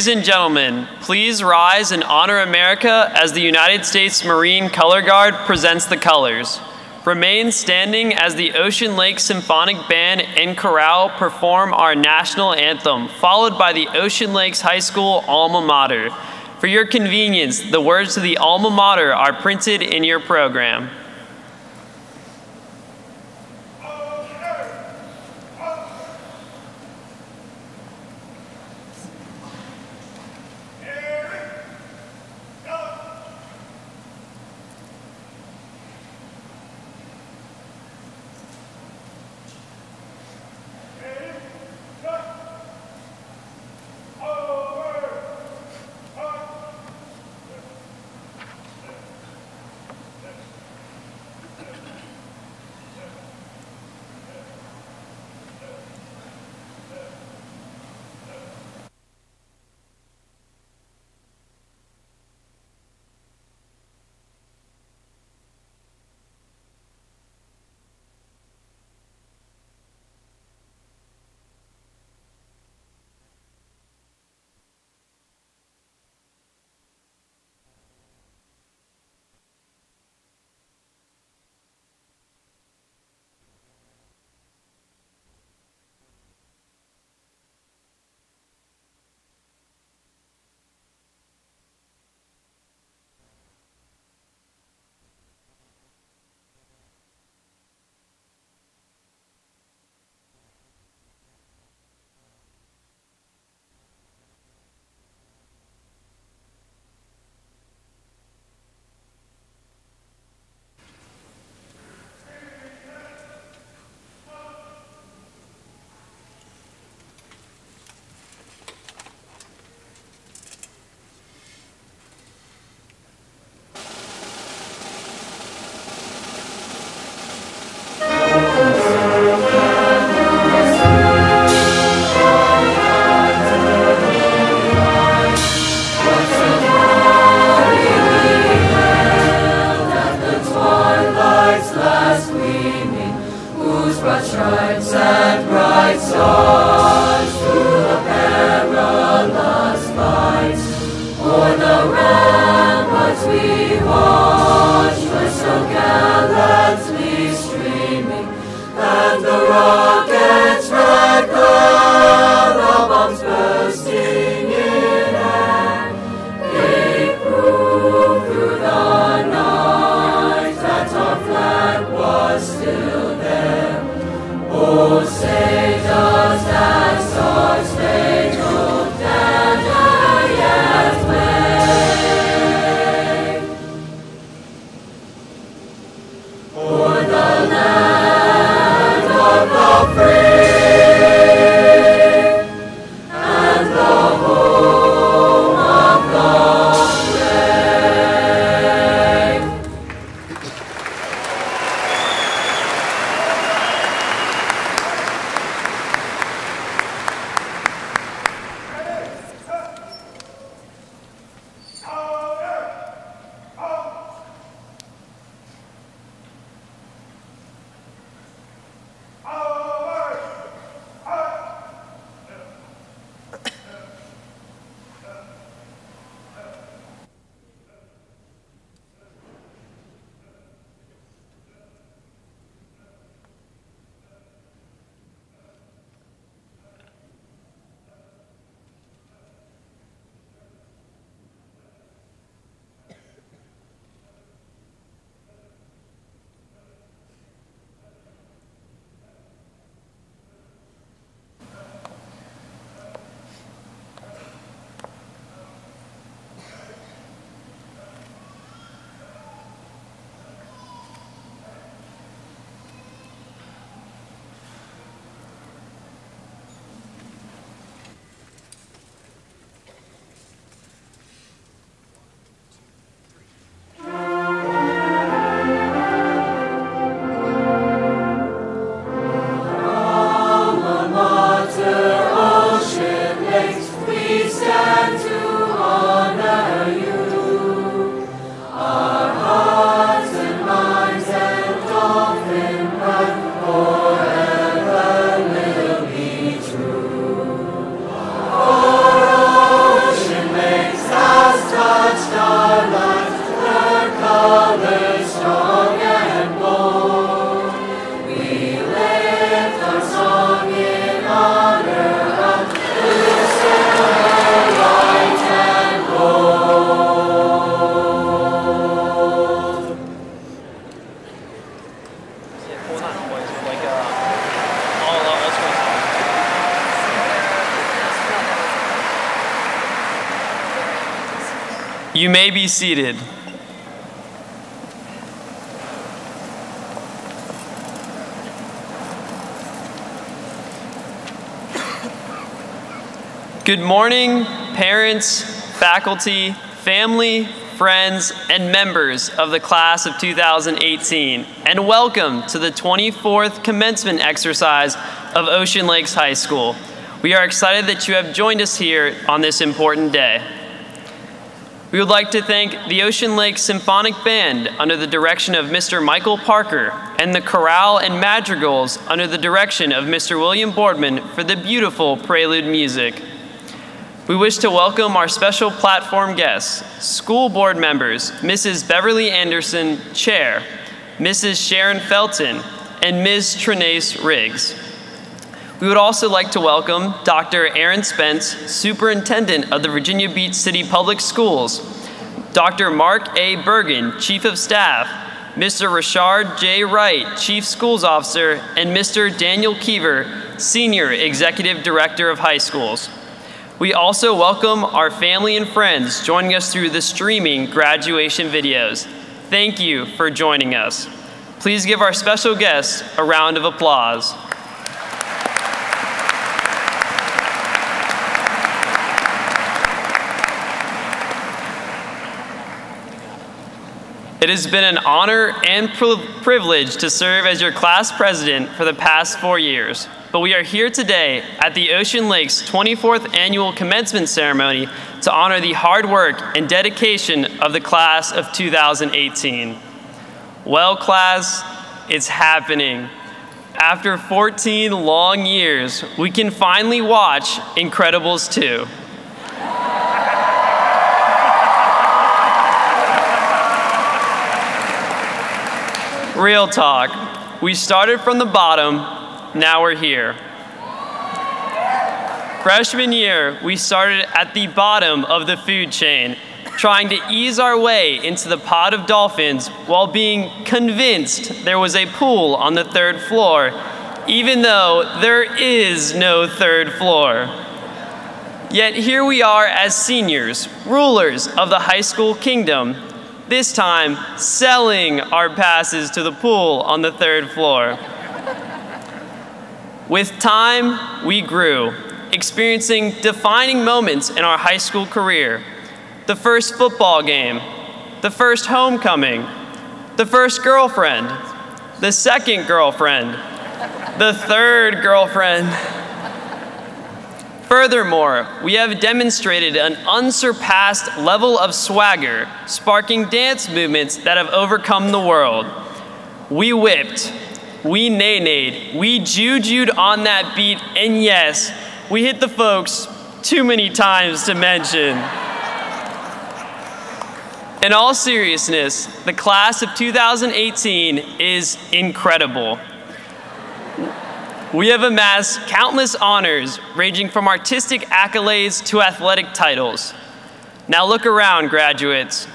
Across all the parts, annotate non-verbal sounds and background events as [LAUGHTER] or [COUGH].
Ladies and gentlemen, please rise and honor America as the United States Marine Color Guard presents the colors. Remain standing as the Ocean Lakes Symphonic Band and Chorale perform our national anthem, followed by the Ocean Lakes High School alma mater. For your convenience, the words to the alma mater are printed in your program. Morning, parents, faculty, family, friends, and members of the class of 2018, and welcome to the 24th commencement exercise of Ocean Lakes High School. We are excited that you have joined us here on this important day. We would like to thank the Ocean Lakes Symphonic Band under the direction of Mr. Michael Parker and the Chorale and Madrigals under the direction of Mr. William Boardman for the beautiful prelude music. We wish to welcome our special platform guests, school board members, Mrs. Beverly Anderson, Chair, Mrs. Sharon Felton, and Ms. Trenace Riggs. We would also like to welcome Dr. Aaron Spence, Superintendent of the Virginia Beach City Public Schools, Dr. Mark A. Bergen, Chief of Staff, Mr. Richard J. Wright, Chief Schools Officer, and Mr. Daniel Keever, Senior Executive Director of High Schools. We also welcome our family and friends joining us through the streaming graduation videos. Thank you for joining us. Please give our special guests a round of applause. It has been an honor and privilege to serve as your class president for the past four years but we are here today at the Ocean Lakes 24th Annual Commencement Ceremony to honor the hard work and dedication of the class of 2018. Well, class, it's happening. After 14 long years, we can finally watch Incredibles 2. Real talk. We started from the bottom now we're here. Freshman year, we started at the bottom of the food chain, trying to ease our way into the pod of dolphins while being convinced there was a pool on the third floor, even though there is no third floor. Yet here we are as seniors, rulers of the high school kingdom, this time selling our passes to the pool on the third floor. With time, we grew, experiencing defining moments in our high school career. The first football game, the first homecoming, the first girlfriend, the second girlfriend, the third girlfriend. Furthermore, we have demonstrated an unsurpassed level of swagger, sparking dance movements that have overcome the world. We whipped, we nay-nayed, we jujued on that beat, and yes, we hit the folks too many times to mention. In all seriousness, the class of 2018 is incredible. We have amassed countless honors, ranging from artistic accolades to athletic titles. Now look around, graduates.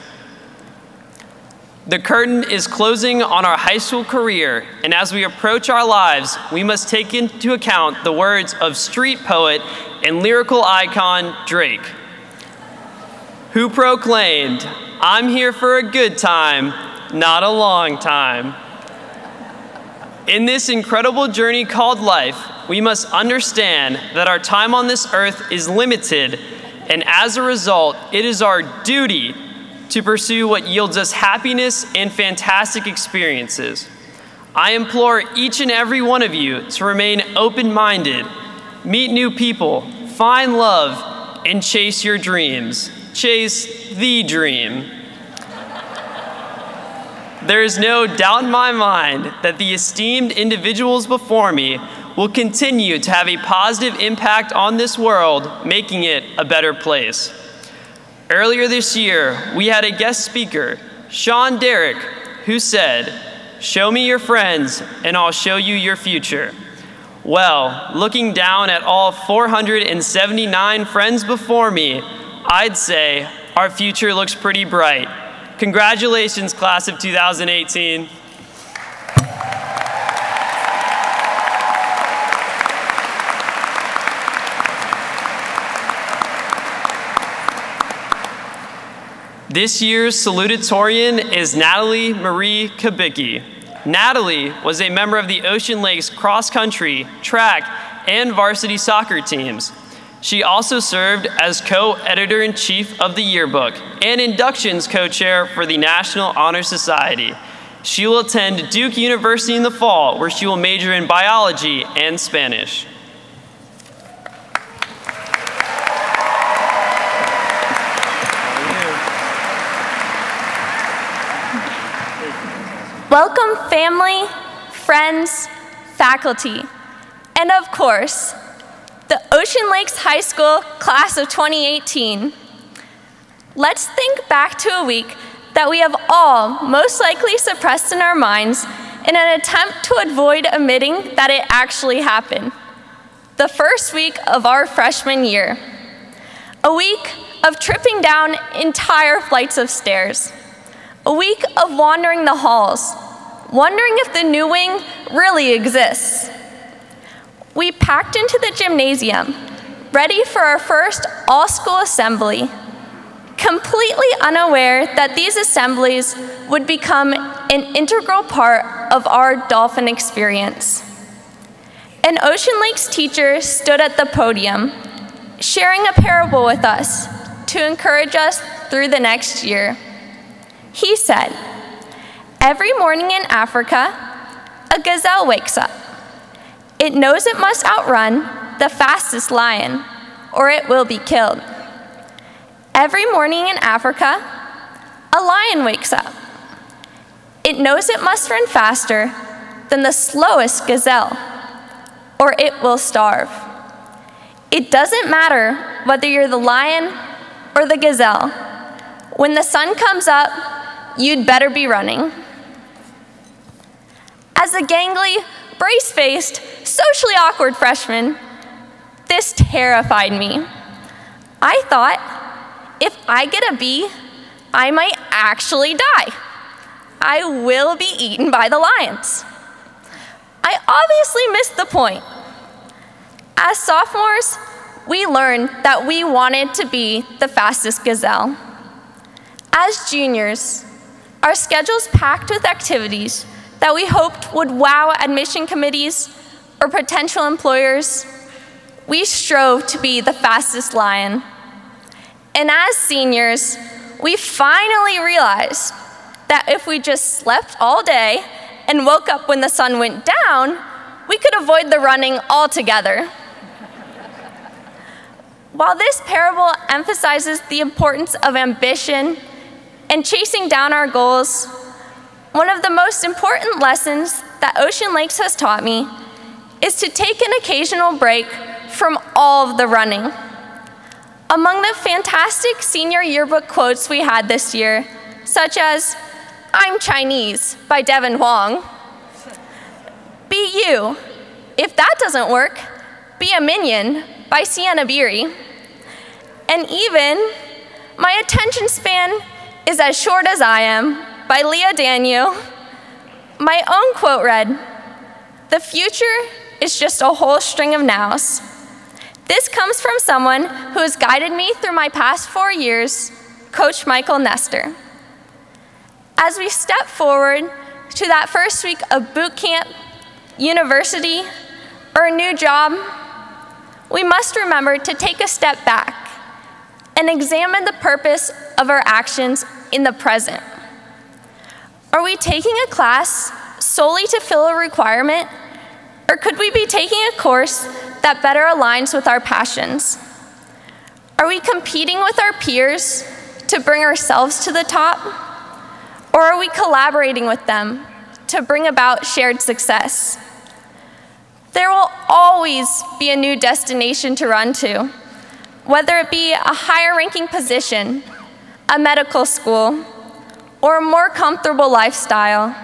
The curtain is closing on our high school career, and as we approach our lives, we must take into account the words of street poet and lyrical icon Drake, who proclaimed, I'm here for a good time, not a long time. In this incredible journey called life, we must understand that our time on this earth is limited, and as a result, it is our duty to pursue what yields us happiness and fantastic experiences. I implore each and every one of you to remain open minded, meet new people, find love, and chase your dreams. Chase the dream. There is no doubt in my mind that the esteemed individuals before me will continue to have a positive impact on this world, making it a better place. Earlier this year, we had a guest speaker, Sean Derrick, who said, Show me your friends, and I'll show you your future. Well, looking down at all 479 friends before me, I'd say our future looks pretty bright. Congratulations, class of 2018. This year's salutatorian is Natalie Marie Kabicki. Natalie was a member of the Ocean Lakes cross country, track, and varsity soccer teams. She also served as co-editor in chief of the yearbook and inductions co-chair for the National Honor Society. She will attend Duke University in the fall, where she will major in biology and Spanish. Welcome, family, friends, faculty, and of course, the Ocean Lakes High School class of 2018. Let's think back to a week that we have all most likely suppressed in our minds in an attempt to avoid admitting that it actually happened. The first week of our freshman year. A week of tripping down entire flights of stairs. A week of wandering the halls, wondering if the new wing really exists. We packed into the gymnasium, ready for our first all school assembly, completely unaware that these assemblies would become an integral part of our dolphin experience. An Ocean Lakes teacher stood at the podium, sharing a parable with us to encourage us through the next year. He said, Every morning in Africa, a gazelle wakes up. It knows it must outrun the fastest lion, or it will be killed. Every morning in Africa, a lion wakes up. It knows it must run faster than the slowest gazelle, or it will starve. It doesn't matter whether you're the lion or the gazelle. When the sun comes up, you'd better be running. As a gangly, brace faced, socially awkward freshman, this terrified me. I thought if I get a B, I might actually die. I will be eaten by the lions. I obviously missed the point. As sophomores, we learned that we wanted to be the fastest gazelle. As juniors, our schedules packed with activities that we hoped would wow admission committees or potential employers, we strove to be the fastest lion. And as seniors, we finally realized that if we just slept all day and woke up when the sun went down, we could avoid the running altogether. While this parable emphasizes the importance of ambition and chasing down our goals, one of the most important lessons that Ocean Lakes has taught me is to take an occasional break from all of the running. Among the fantastic senior yearbook quotes we had this year, such as, I'm Chinese by Devin Huang, Be You, if that doesn't work, Be a Minion by Sienna Beery, and even My Attention Span is as Short as I Am by Leah Daniel. My own quote read, The future is just a whole string of nows. This comes from someone who has guided me through my past four years, Coach Michael Nestor. As we step forward to that first week of boot camp, university, or a new job, we must remember to take a step back and examine the purpose of our actions in the present. Are we taking a class solely to fill a requirement, or could we be taking a course that better aligns with our passions? Are we competing with our peers to bring ourselves to the top? Or are we collaborating with them to bring about shared success? There will always be a new destination to run to, whether it be a higher ranking position, a medical school, or a more comfortable lifestyle.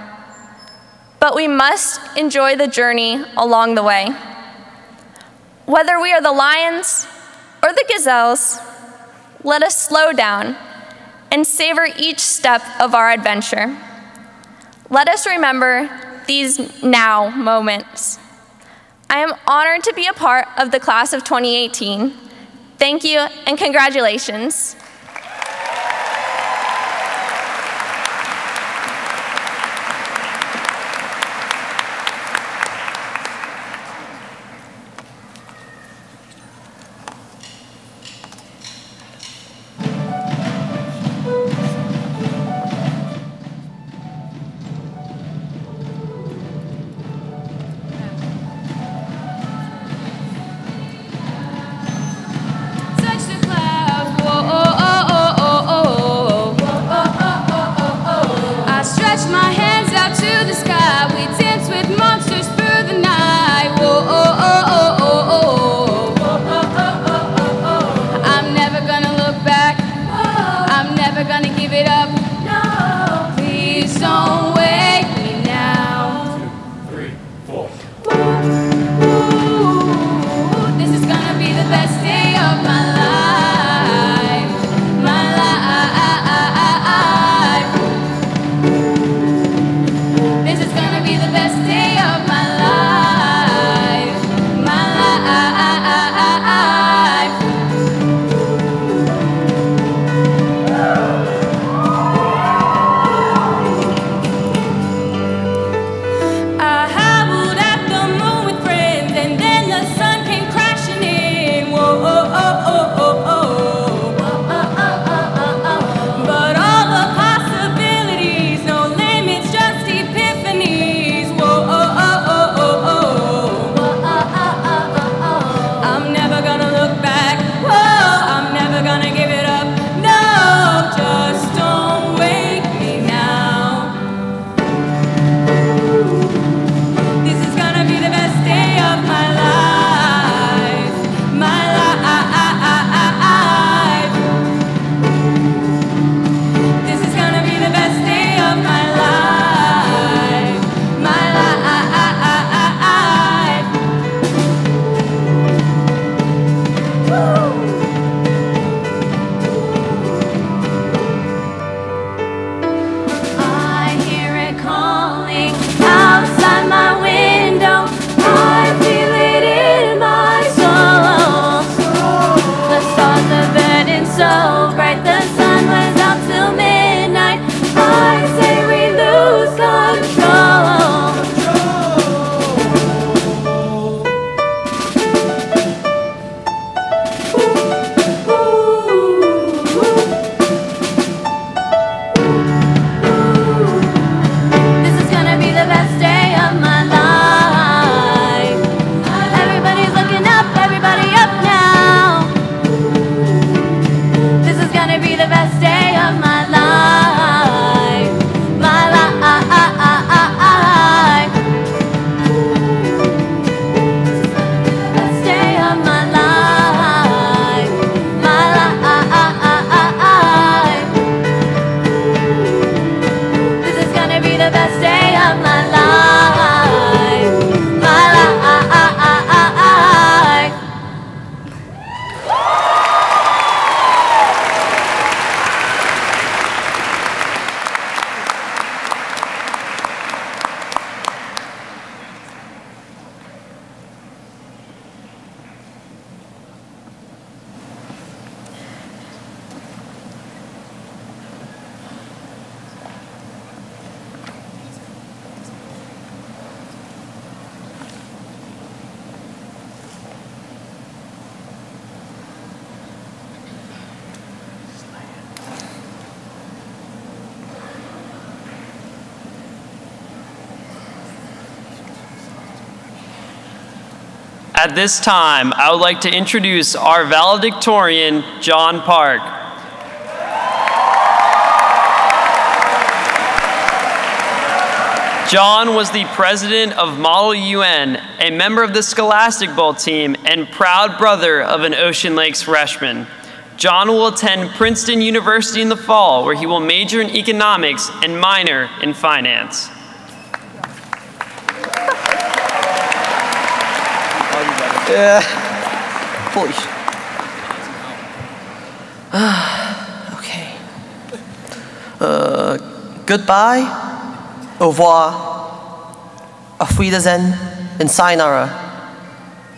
But we must enjoy the journey along the way. Whether we are the lions or the gazelles, let us slow down and savor each step of our adventure. Let us remember these now moments. I am honored to be a part of the class of 2018. Thank you and congratulations. At this time, I would like to introduce our valedictorian, John Park. John was the president of Model UN, a member of the Scholastic Bowl team, and proud brother of an Ocean Lakes freshman. John will attend Princeton University in the fall, where he will major in economics and minor in finance. Yeah. Holy sh- okay. Uh, goodbye, au revoir, auf Wiedersehen, and sayonara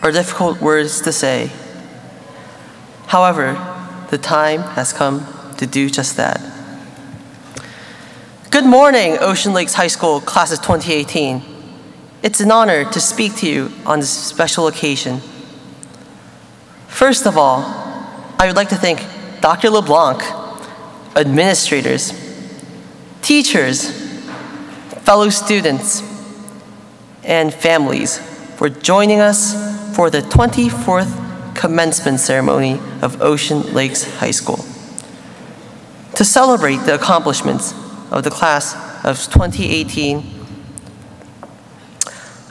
are difficult words to say. However, the time has come to do just that. Good morning, Ocean Lakes High School, class of 2018. It's an honor to speak to you on this special occasion. First of all, I would like to thank Dr. LeBlanc, administrators, teachers, fellow students, and families for joining us for the 24th commencement ceremony of Ocean Lakes High School. To celebrate the accomplishments of the class of 2018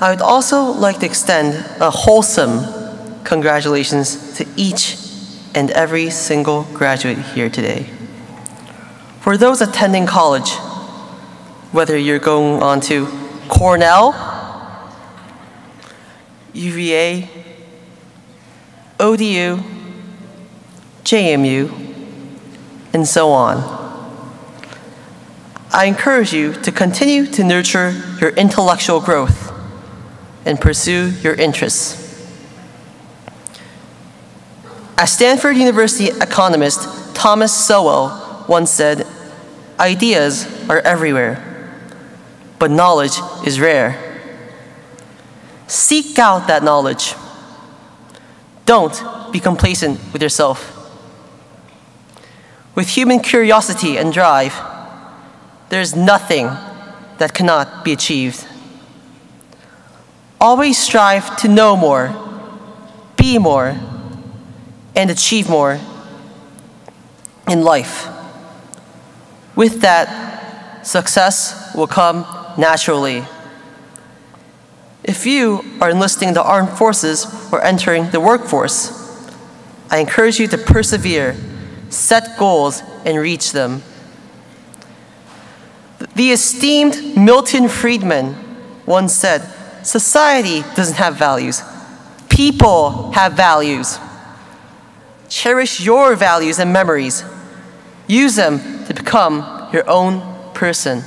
I would also like to extend a wholesome congratulations to each and every single graduate here today. For those attending college, whether you're going on to Cornell, UVA, ODU, JMU, and so on. I encourage you to continue to nurture your intellectual growth and pursue your interests. As Stanford University economist Thomas Sowell once said, ideas are everywhere, but knowledge is rare. Seek out that knowledge. Don't be complacent with yourself. With human curiosity and drive, there's nothing that cannot be achieved. Always strive to know more, be more, and achieve more in life. With that, success will come naturally. If you are enlisting the armed forces or entering the workforce, I encourage you to persevere, set goals, and reach them. The esteemed Milton Friedman once said, Society doesn't have values, people have values. Cherish your values and memories. Use them to become your own person.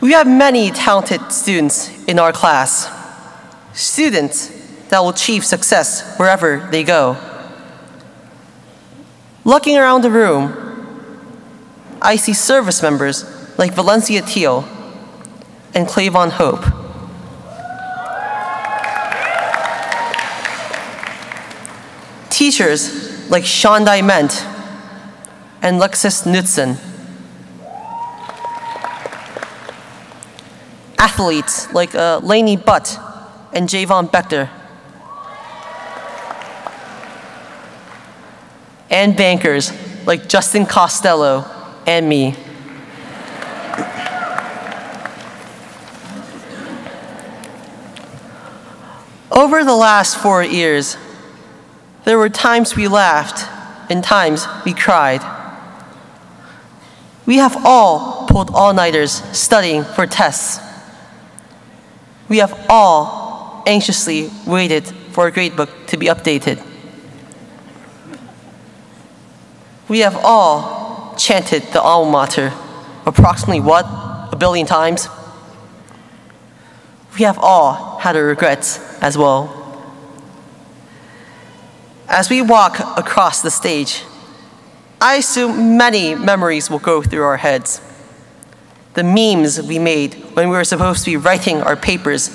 We have many talented students in our class, students that will achieve success wherever they go. Looking around the room, I see service members like Valencia Teal and Clavon Hope. Teachers like Shondai Ment and Lexus Knudsen. Athletes like uh, Butt and Javon Bechter. And bankers like Justin Costello and me. Over the last four years, there were times we laughed and times we cried. We have all pulled all nighters studying for tests. We have all anxiously waited for a gradebook to be updated. We have all chanted the alma mater approximately what? A billion times? We have all had our regrets as well. As we walk across the stage, I assume many memories will go through our heads. The memes we made when we were supposed to be writing our papers,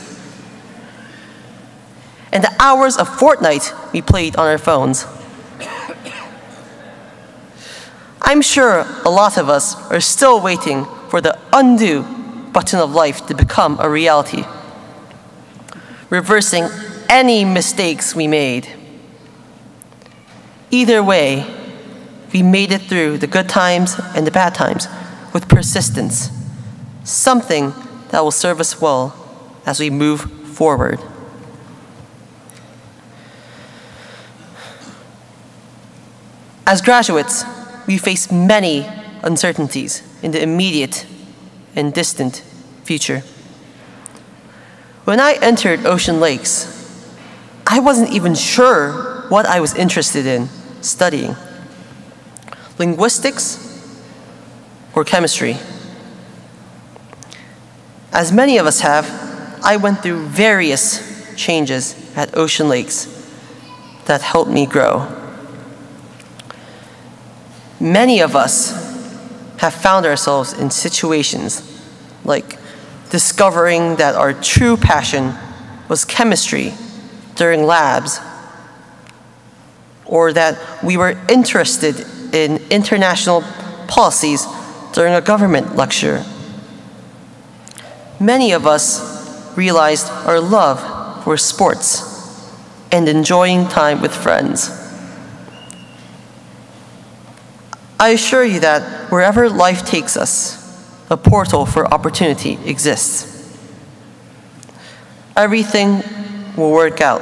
and the hours of Fortnite we played on our phones. I'm sure a lot of us are still waiting for the undo button of life to become a reality, reversing any mistakes we made. Either way, we made it through the good times and the bad times with persistence, something that will serve us well as we move forward. As graduates, we face many uncertainties in the immediate and distant future. When I entered Ocean Lakes, I wasn't even sure what I was interested in studying linguistics or chemistry. As many of us have, I went through various changes at Ocean Lakes that helped me grow. Many of us have found ourselves in situations like discovering that our true passion was chemistry during labs, or that we were interested in international policies during a government lecture. Many of us realized our love for sports and enjoying time with friends. I assure you that wherever life takes us, a portal for opportunity exists. Everything will work out.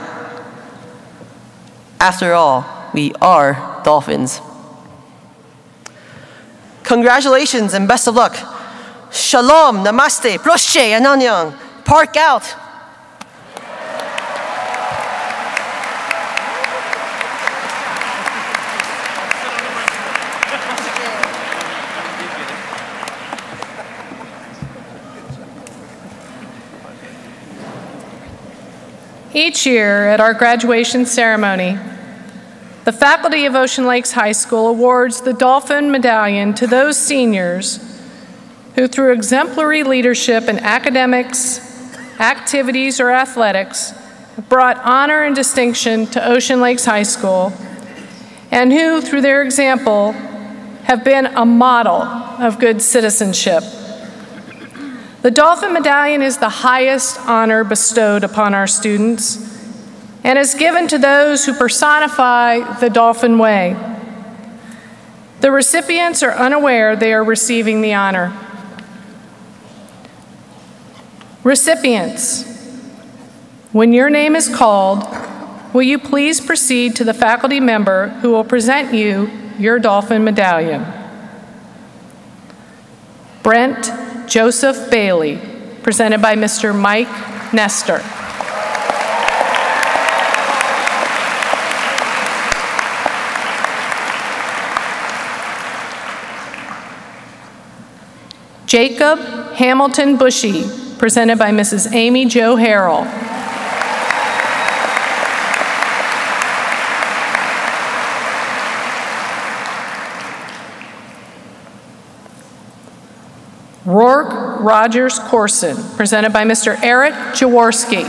After all, we are dolphins. Congratulations and best of luck. Shalom, namaste, proshche, ananyang. Park out. Each year at our graduation ceremony, the faculty of Ocean Lakes High School awards the Dolphin Medallion to those seniors who, through exemplary leadership in academics, activities, or athletics, brought honor and distinction to Ocean Lakes High School, and who, through their example, have been a model of good citizenship. The Dolphin Medallion is the highest honor bestowed upon our students and is given to those who personify the Dolphin Way. The recipients are unaware they are receiving the honor. Recipients, when your name is called, will you please proceed to the faculty member who will present you your Dolphin Medallion? Brent Joseph Bailey, presented by Mr. Mike Nestor. Jacob Hamilton Bushy, presented by Mrs. Amy Jo Harrell. Rourke Rogers Corson, presented by Mr. Eric Jaworski.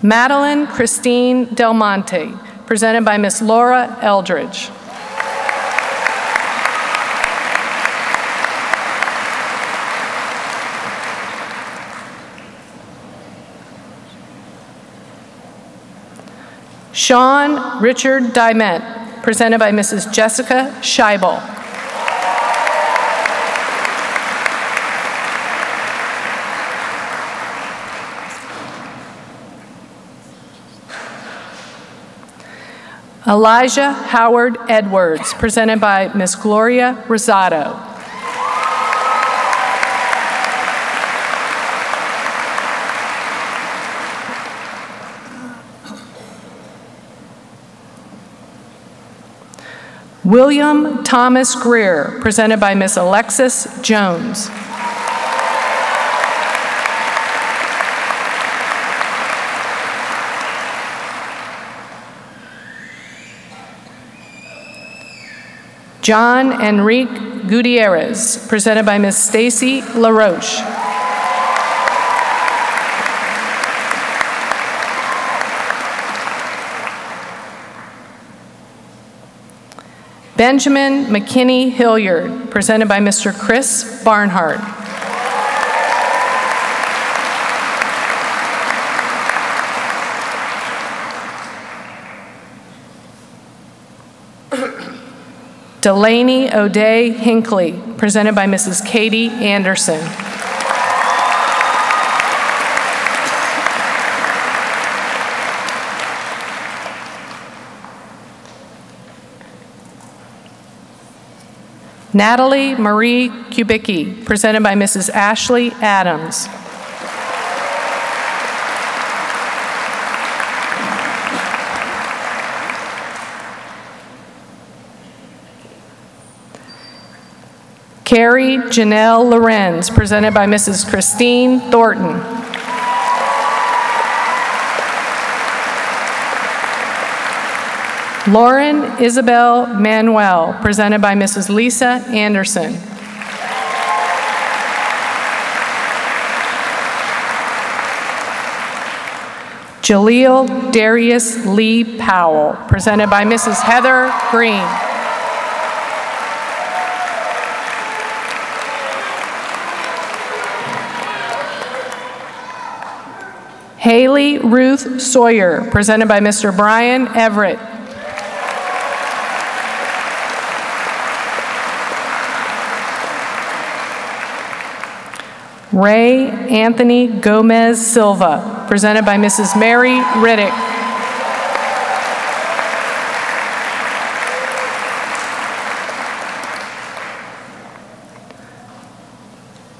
Madeline Christine Del Monte, presented by Miss Laura Eldridge. Sean Richard Diment, presented by Mrs. Jessica Scheibel. Elijah Howard Edwards, presented by Miss Gloria Rosado. William Thomas Greer, presented by Miss Alexis Jones. John Enrique Gutierrez, presented by Miss Stacy LaRoche. Benjamin McKinney Hilliard, presented by Mr. Chris Barnhart. [COUGHS] Delaney O'Day Hinckley, presented by Mrs. Katie Anderson. Natalie Marie Kubicki, presented by Mrs. Ashley Adams. Carrie Janelle Lorenz, presented by Mrs. Christine Thornton. Lauren Isabel Manuel, presented by Mrs. Lisa Anderson. Jaleel Darius Lee Powell, presented by Mrs. Heather Green. Haley Ruth Sawyer, presented by Mr. Brian Everett. Ray Anthony Gomez Silva, presented by Mrs. Mary Riddick.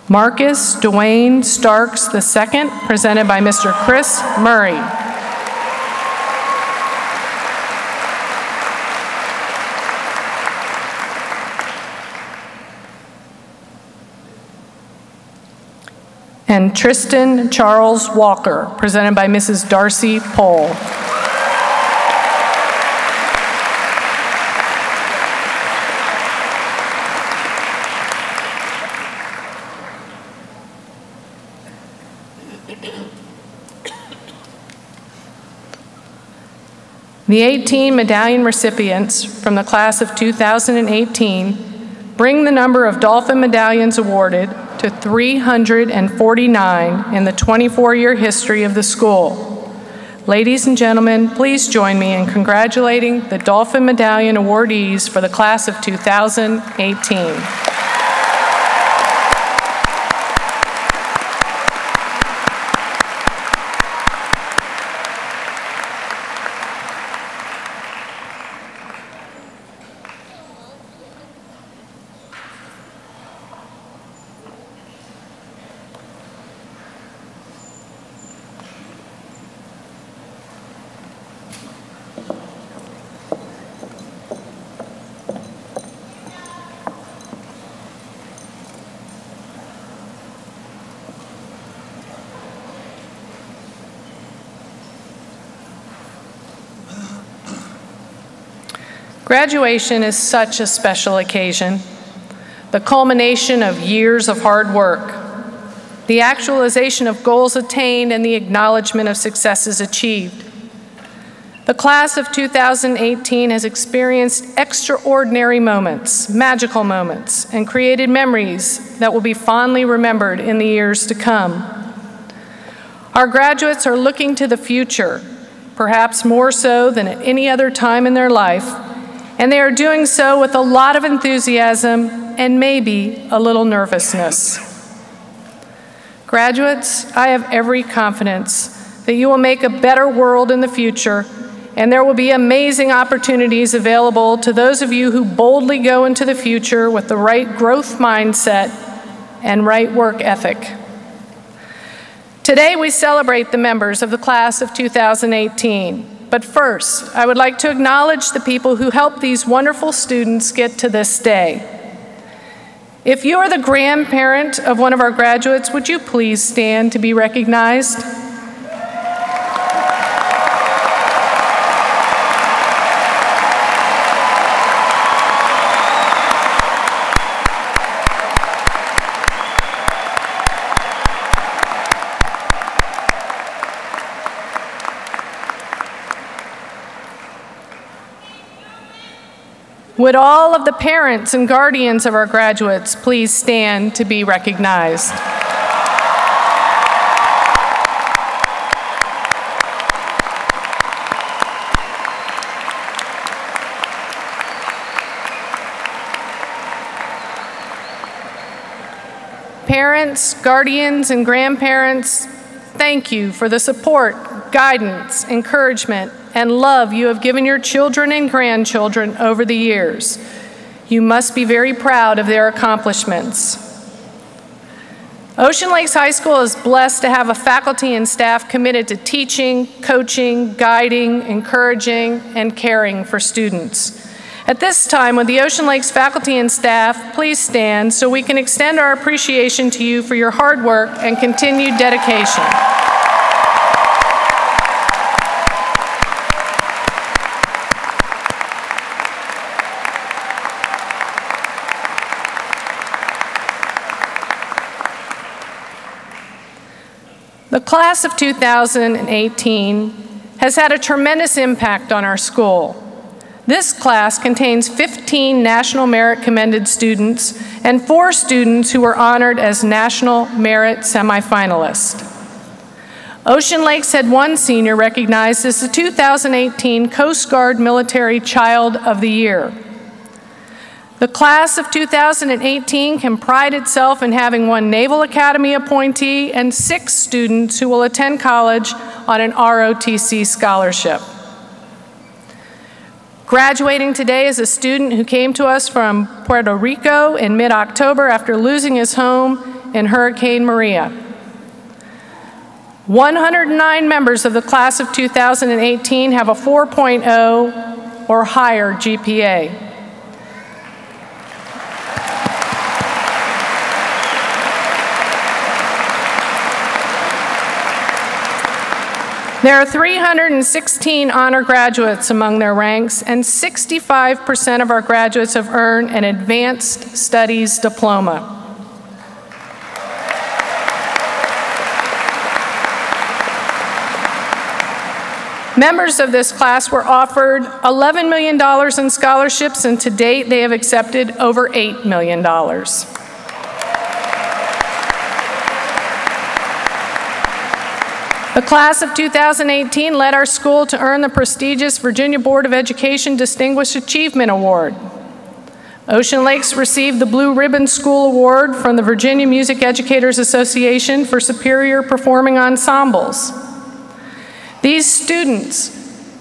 Marcus Dwayne Starks II, presented by Mr. Chris Murray. And Tristan Charles Walker, presented by Mrs. Darcy Pohl. The 18 medallion recipients from the class of 2018 bring the number of Dolphin medallions awarded to 349 in the 24-year history of the school. Ladies and gentlemen, please join me in congratulating the Dolphin Medallion awardees for the class of 2018. Graduation is such a special occasion, the culmination of years of hard work, the actualization of goals attained, and the acknowledgement of successes achieved. The class of 2018 has experienced extraordinary moments, magical moments, and created memories that will be fondly remembered in the years to come. Our graduates are looking to the future, perhaps more so than at any other time in their life, and they are doing so with a lot of enthusiasm and maybe a little nervousness. Graduates, I have every confidence that you will make a better world in the future, and there will be amazing opportunities available to those of you who boldly go into the future with the right growth mindset and right work ethic. Today, we celebrate the members of the class of 2018. But first, I would like to acknowledge the people who helped these wonderful students get to this day. If you are the grandparent of one of our graduates, would you please stand to be recognized? Would all of the parents and guardians of our graduates please stand to be recognized? Parents, guardians, and grandparents, thank you for the support, guidance, encouragement, and love you have given your children and grandchildren over the years. You must be very proud of their accomplishments. Ocean Lakes High School is blessed to have a faculty and staff committed to teaching, coaching, guiding, encouraging, and caring for students. At this time, would the Ocean Lakes faculty and staff please stand so we can extend our appreciation to you for your hard work and continued dedication. Class of 2018 has had a tremendous impact on our school. This class contains 15 National Merit Commended students and four students who were honored as National Merit semifinalists. Ocean Lakes had one senior recognized as the 2018 Coast Guard Military Child of the Year. The class of 2018 can pride itself in having one Naval Academy appointee and six students who will attend college on an ROTC scholarship. Graduating today is a student who came to us from Puerto Rico in mid-October after losing his home in Hurricane Maria. 109 members of the class of 2018 have a 4.0 or higher GPA. There are 316 honor graduates among their ranks, and 65% of our graduates have earned an advanced studies diploma. Members of this class were offered $11 million in scholarships, and to date they have accepted over $8 million. The class of 2018 led our school to earn the prestigious Virginia Board of Education Distinguished Achievement Award. Ocean Lakes received the Blue Ribbon School Award from the Virginia Music Educators Association for superior performing ensembles. These students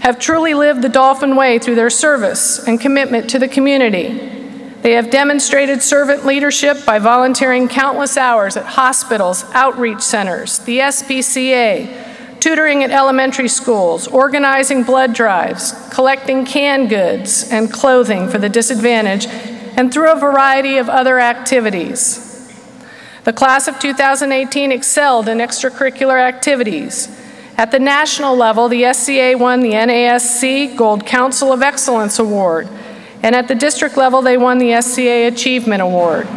have truly lived the Dolphin way through their service and commitment to the community. They have demonstrated servant leadership by volunteering countless hours at hospitals, outreach centers, the SPCA, tutoring at elementary schools, organizing blood drives, collecting canned goods and clothing for the disadvantaged, and through a variety of other activities. The class of 2018 excelled in extracurricular activities. At the national level, the SCA won the NASC Gold Council of Excellence Award and at the district level, they won the SCA Achievement Award.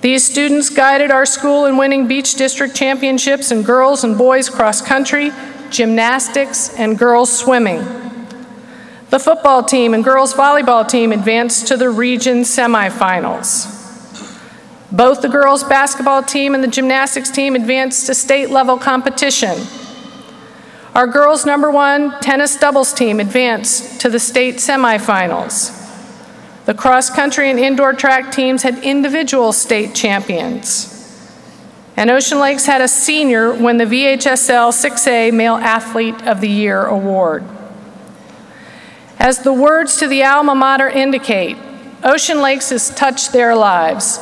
These students guided our school in winning beach district championships in girls and boys cross country, gymnastics, and girls swimming. The football team and girls volleyball team advanced to the region semifinals. Both the girls basketball team and the gymnastics team advanced to state level competition. Our girls' number one tennis doubles team advanced to the state semifinals. The cross country and indoor track teams had individual state champions. And Ocean Lakes had a senior win the VHSL 6A Male Athlete of the Year award. As the words to the alma mater indicate, Ocean Lakes has touched their lives.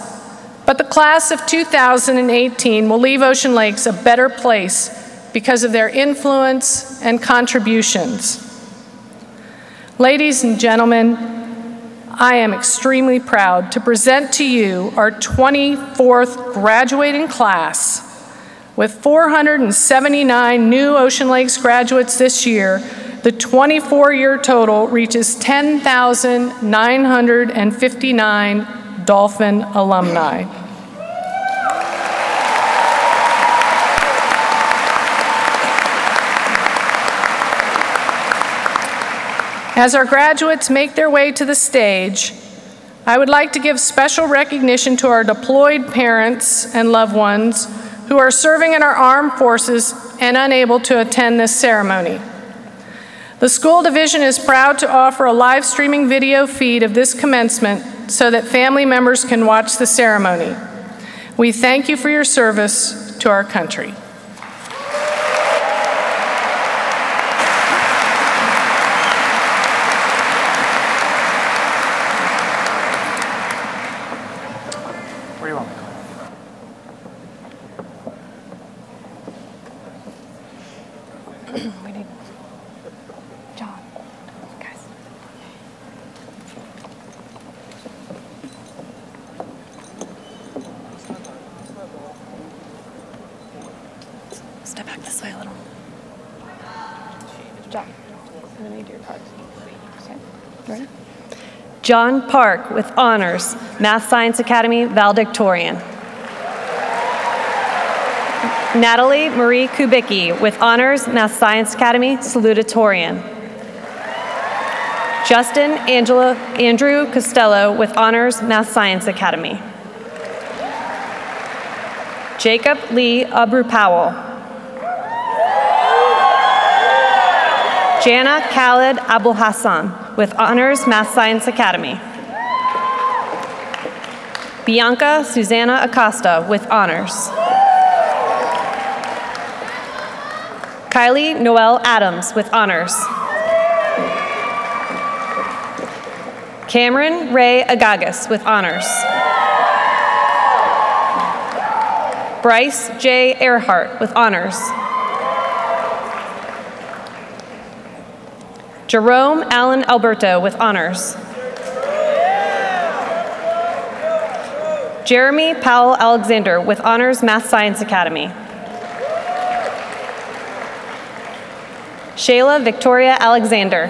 But the class of 2018 will leave Ocean Lakes a better place because of their influence and contributions. Ladies and gentlemen, I am extremely proud to present to you our 24th graduating class. With 479 new Ocean Lakes graduates this year, the 24-year total reaches 10,959 Dolphin alumni. As our graduates make their way to the stage, I would like to give special recognition to our deployed parents and loved ones who are serving in our armed forces and unable to attend this ceremony. The school division is proud to offer a live streaming video feed of this commencement so that family members can watch the ceremony. We thank you for your service to our country. John Park with honors, Math Science Academy, valedictorian. Natalie Marie Kubicki with honors, Math Science Academy, salutatorian. Justin Angela, Andrew Costello with honors, Math Science Academy. Jacob Lee Abru Powell. Jana Khalid Abul Hassan with Honors Math Science Academy. Bianca Susanna Acosta with Honors. Kylie Noel Adams with Honors. Cameron Ray Agagas with Honors. Bryce J. Airhart with Honors. Jerome Allen Alberto with honors. Jeremy Powell Alexander with honors Math Science Academy. Shayla Victoria Alexander.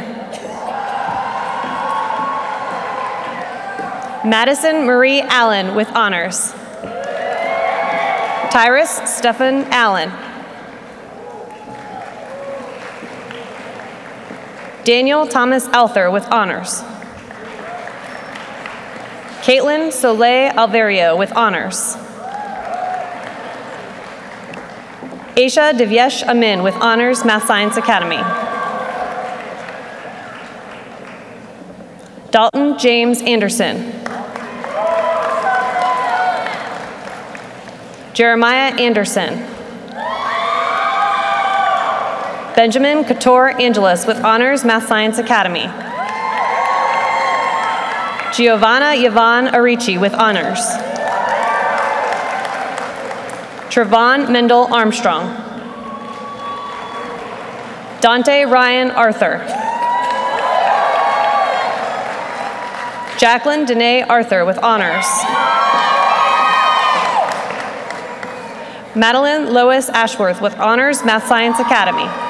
Madison Marie Allen with honors. Tyrus Stephan Allen. Daniel Thomas Alther with honors. Caitlin Soleil Alverio with honors. Aisha Divyesh Amin with honors Math Science Academy. Dalton James Anderson. Jeremiah Anderson. Benjamin Couture Angeles with honors Math Science Academy. Giovanna Yvonne Arici with honors. Trevon Mendel Armstrong. Dante Ryan Arthur. Jacqueline Danae Arthur with honors. Madeline Lois Ashworth with honors Math Science Academy.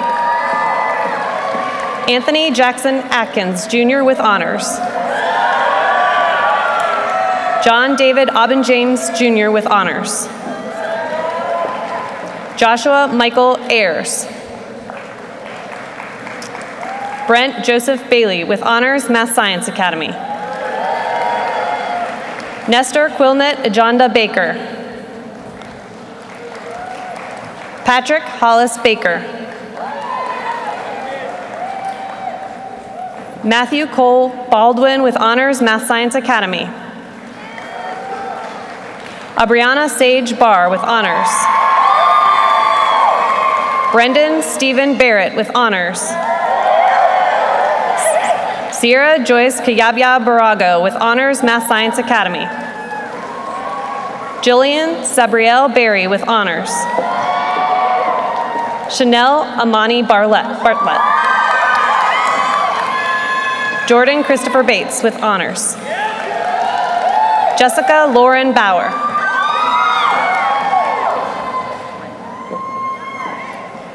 Anthony Jackson Atkins Jr. with honors. John David Aubin James Jr. with honors. Joshua Michael Ayers. Brent Joseph Bailey with honors Math Science Academy. Nestor Quilnet Ajanda Baker. Patrick Hollis Baker. Matthew Cole Baldwin with honors Math Science Academy. Abriana Sage Barr with honors. Brendan Stephen Barrett with honors. Sierra Joyce Kayabya Barago with honors Math Science Academy. Jillian Sabrielle Barry with honors. Chanel Amani Bartlett. Bartlett. Jordan Christopher Bates with honors. Jessica Lauren Bauer.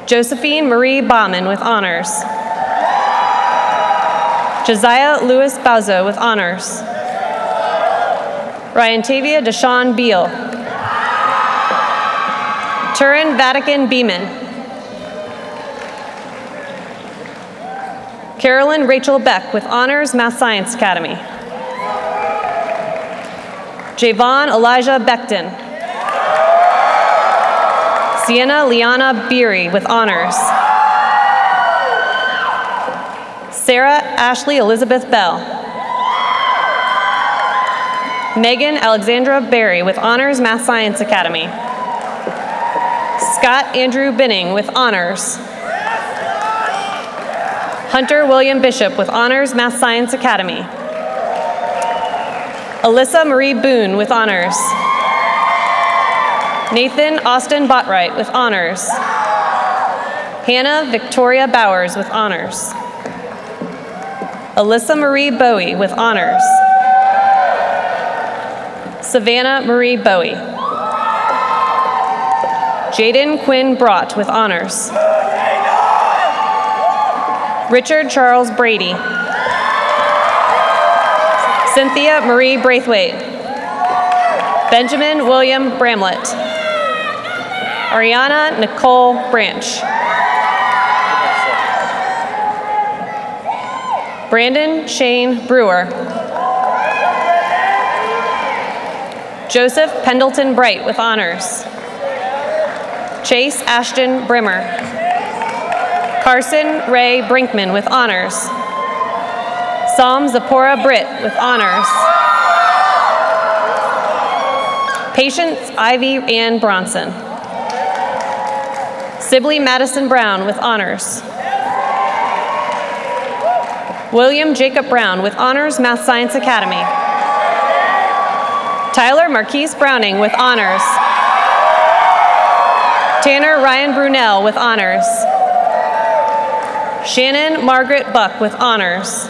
Josephine Marie Bauman with honors. Josiah Lewis Bauzo with honors. Ryan Tavia Deshawn Beal. Turin Vatican Beeman. Carolyn Rachel Beck with honors Math Science Academy. Javon Elijah Beckton. Sienna Liana Beery with honors. Sarah Ashley Elizabeth Bell. Megan Alexandra Berry with honors Math Science Academy. Scott Andrew Binning with honors. Hunter William Bishop with honors Math Science Academy. Alyssa Marie Boone with honors. Nathan Austin Botwright with honors. Hannah Victoria Bowers with honors. Alyssa Marie Bowie with honors. Savannah Marie Bowie. Jaden Quinn Brought with honors. Richard Charles Brady. Cynthia Marie Braithwaite. Benjamin William Bramlett. Ariana Nicole Branch. Brandon Shane Brewer. Joseph Pendleton Bright with honors. Chase Ashton Brimmer. Carson Ray Brinkman with honors. Psalm Zipporah Britt with honors. Patience Ivy Ann Bronson. Sibley Madison Brown with honors. William Jacob Brown with honors Math Science Academy. Tyler Marquise Browning with honors. Tanner Ryan Brunel with honors. Shannon Margaret Buck with honors.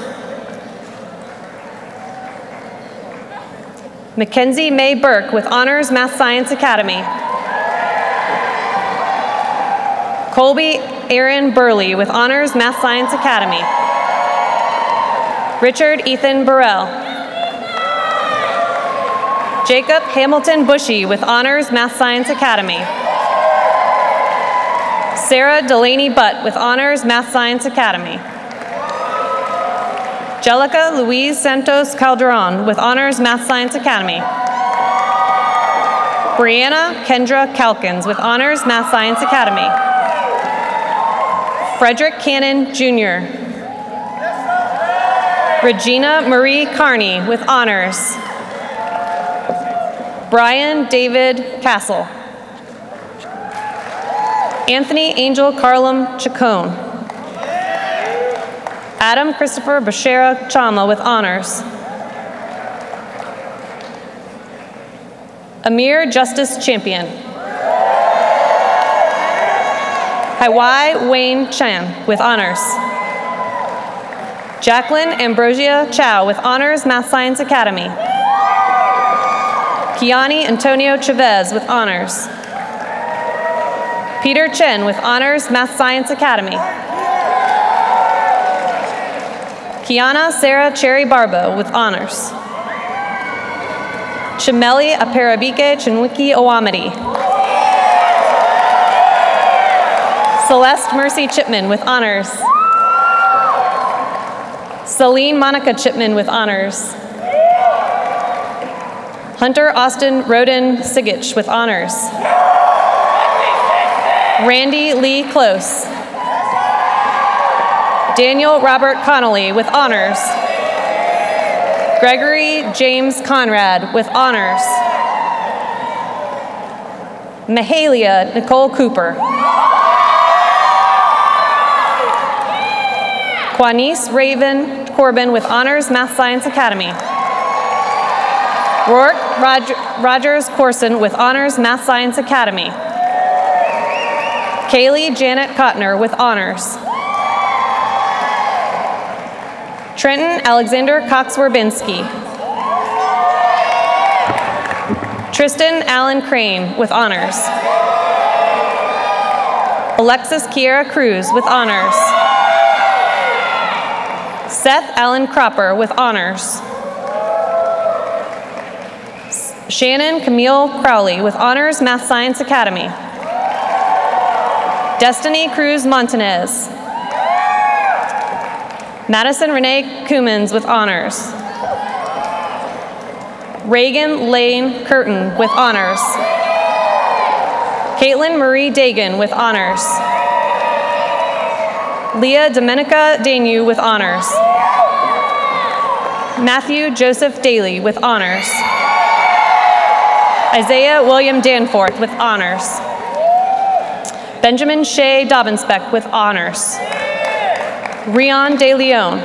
Mackenzie May Burke with honors Math Science Academy. Colby Aaron Burley with honors Math Science Academy. Richard Ethan Burrell. Jacob Hamilton Bushy with honors Math Science Academy. Sarah Delaney Butt with honors Math Science Academy. Jelica Louise Santos Calderon with honors Math Science Academy. Brianna Kendra Calkins with honors Math Science Academy. Frederick Cannon Jr. Regina Marie Carney with honors. Brian David Castle. Anthony Angel Carlum Chacon. Adam Christopher Bashara Chama with honors. Amir Justice Champion. Haiwai Wayne Chan with honors. Jacqueline Ambrosia Chow with honors Math Science Academy. Kiani Antonio Chavez with honors. Peter Chen with honors Math Science Academy. Kiana Sarah Cherry Barbo with honors. Chimeli Aparabike Chinwiki Owamadi. Celeste Mercy Chipman with honors. Celine Monica Chipman with honors. Hunter Austin Roden Sigich with honors. Randy Lee Close. Daniel Robert Connolly with honors. Gregory James Conrad with honors. Mahalia Nicole Cooper. Quanice Raven Corbin with honors Math Science Academy. Rourke Roger, Rogers Corson with honors Math Science Academy. Kaylee Janet Cotner with honors. Trenton Alexander Cox-Werbinski. Tristan Allen Crane with honors. Alexis Kiera Cruz with honors. Seth Allen Cropper with honors. Shannon Camille Crowley with honors Math Science Academy. Destiny Cruz Montanez. Madison Renee Cummins with honors. Reagan Lane Curtin with honors. Caitlin Marie Dagan with honors. Leah Domenica Danu with honors. Matthew Joseph Daly with honors. Isaiah William Danforth with honors. Benjamin Shea Dobbinspec with honors. Rion De Leon.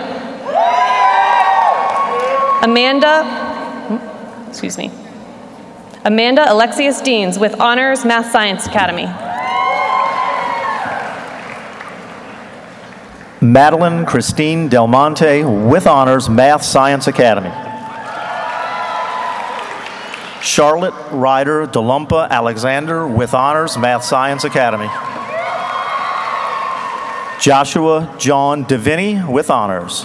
Amanda, excuse me. Amanda Alexius Deans with honors Math Science Academy. Madeline Christine Del Monte with honors Math Science Academy. Charlotte Ryder DeLumpa Alexander with honors Math Science Academy. Joshua John Deviney with honors.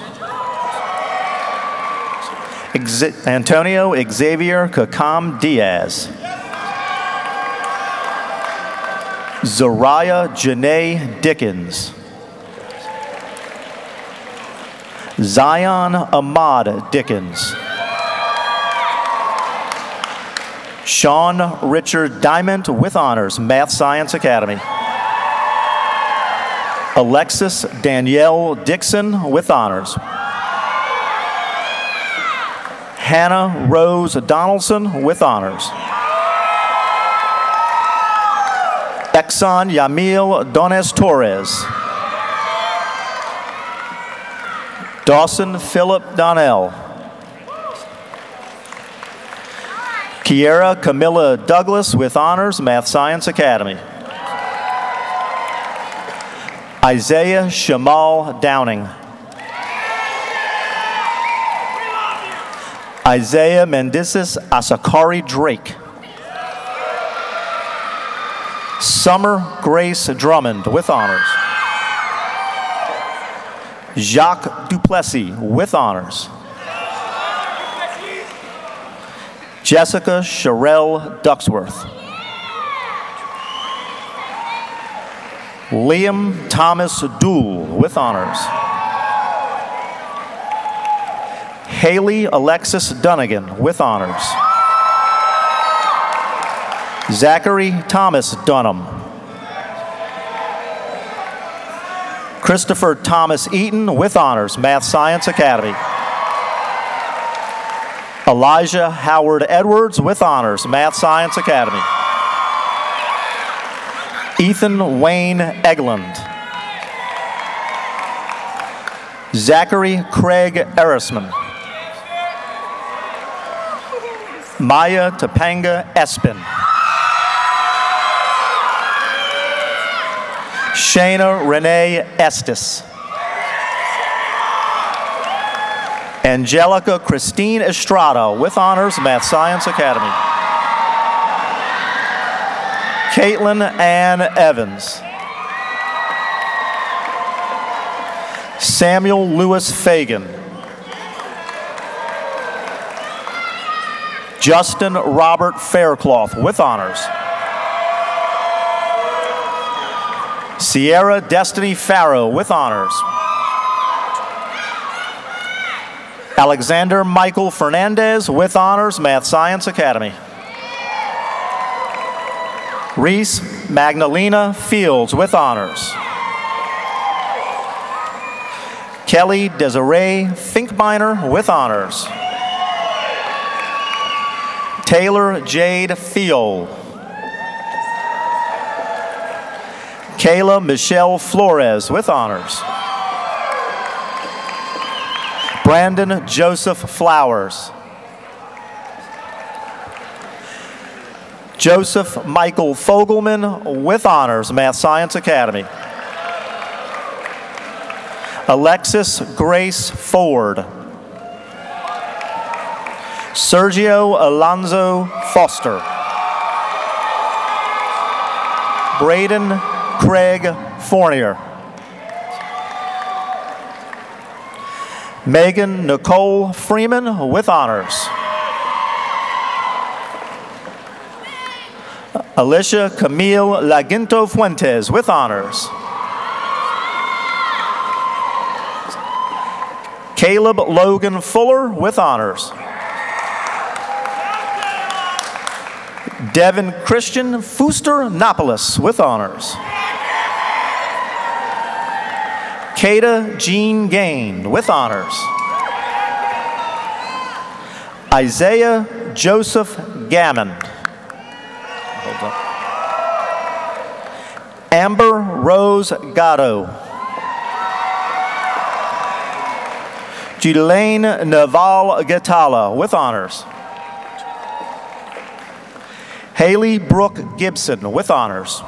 Ex- Antonio Xavier Kakam Diaz. Zariah Janae Dickens. Zion Ahmad Dickens. Sean Richard Diamond with honors, Math Science Academy. Alexis Danielle Dixon with honors. Hannah Rose Donaldson with honors. Exxon Yamil Dones Torres. Dawson Philip Donnell. Kiera Camilla Douglas with honors, Math Science Academy. Isaiah Shamal Downing. Isaiah Mendicis Asakari Drake. Summer Grace Drummond with honors. Jacques Duplessis with honors. Jessica Sherelle Ducksworth. Liam Thomas Dool with honors. Haley Alexis Dunnigan with honors. Zachary Thomas Dunham. Christopher Thomas Eaton with honors, Math Science Academy. Elijah Howard Edwards with honors, Math Science Academy. Ethan Wayne Egland. Zachary Craig Erisman. Maya Topanga Espin. Shayna Renee Estes. Angelica Christine Estrada with honors, Math Science Academy. Caitlin Ann Evans. Samuel Lewis Fagan. Justin Robert Faircloth with honors. Sierra Destiny Farrow with honors. Alexander Michael Fernandez with honors, Math Science Academy. Reese Magdalena Fields with honors. Kelly Desiree Finkminer with honors. Taylor Jade Field. Kayla Michelle Flores with honors. Brandon Joseph Flowers. Joseph Michael Fogelman with honors, Math Science Academy. Alexis Grace Ford. Sergio Alonzo Foster. Braden Craig Fournier. Megan Nicole Freeman with honors. Alicia Camille Laginto Fuentes with honors. Caleb Logan Fuller with honors. Devin Christian Fuster Nopolis with honors. Kata Jean Gain with honors. Isaiah Joseph Gammon. Amber Rose Gatto. Jelaine Naval Gatala with honors. Haley Brooke Gibson with honors.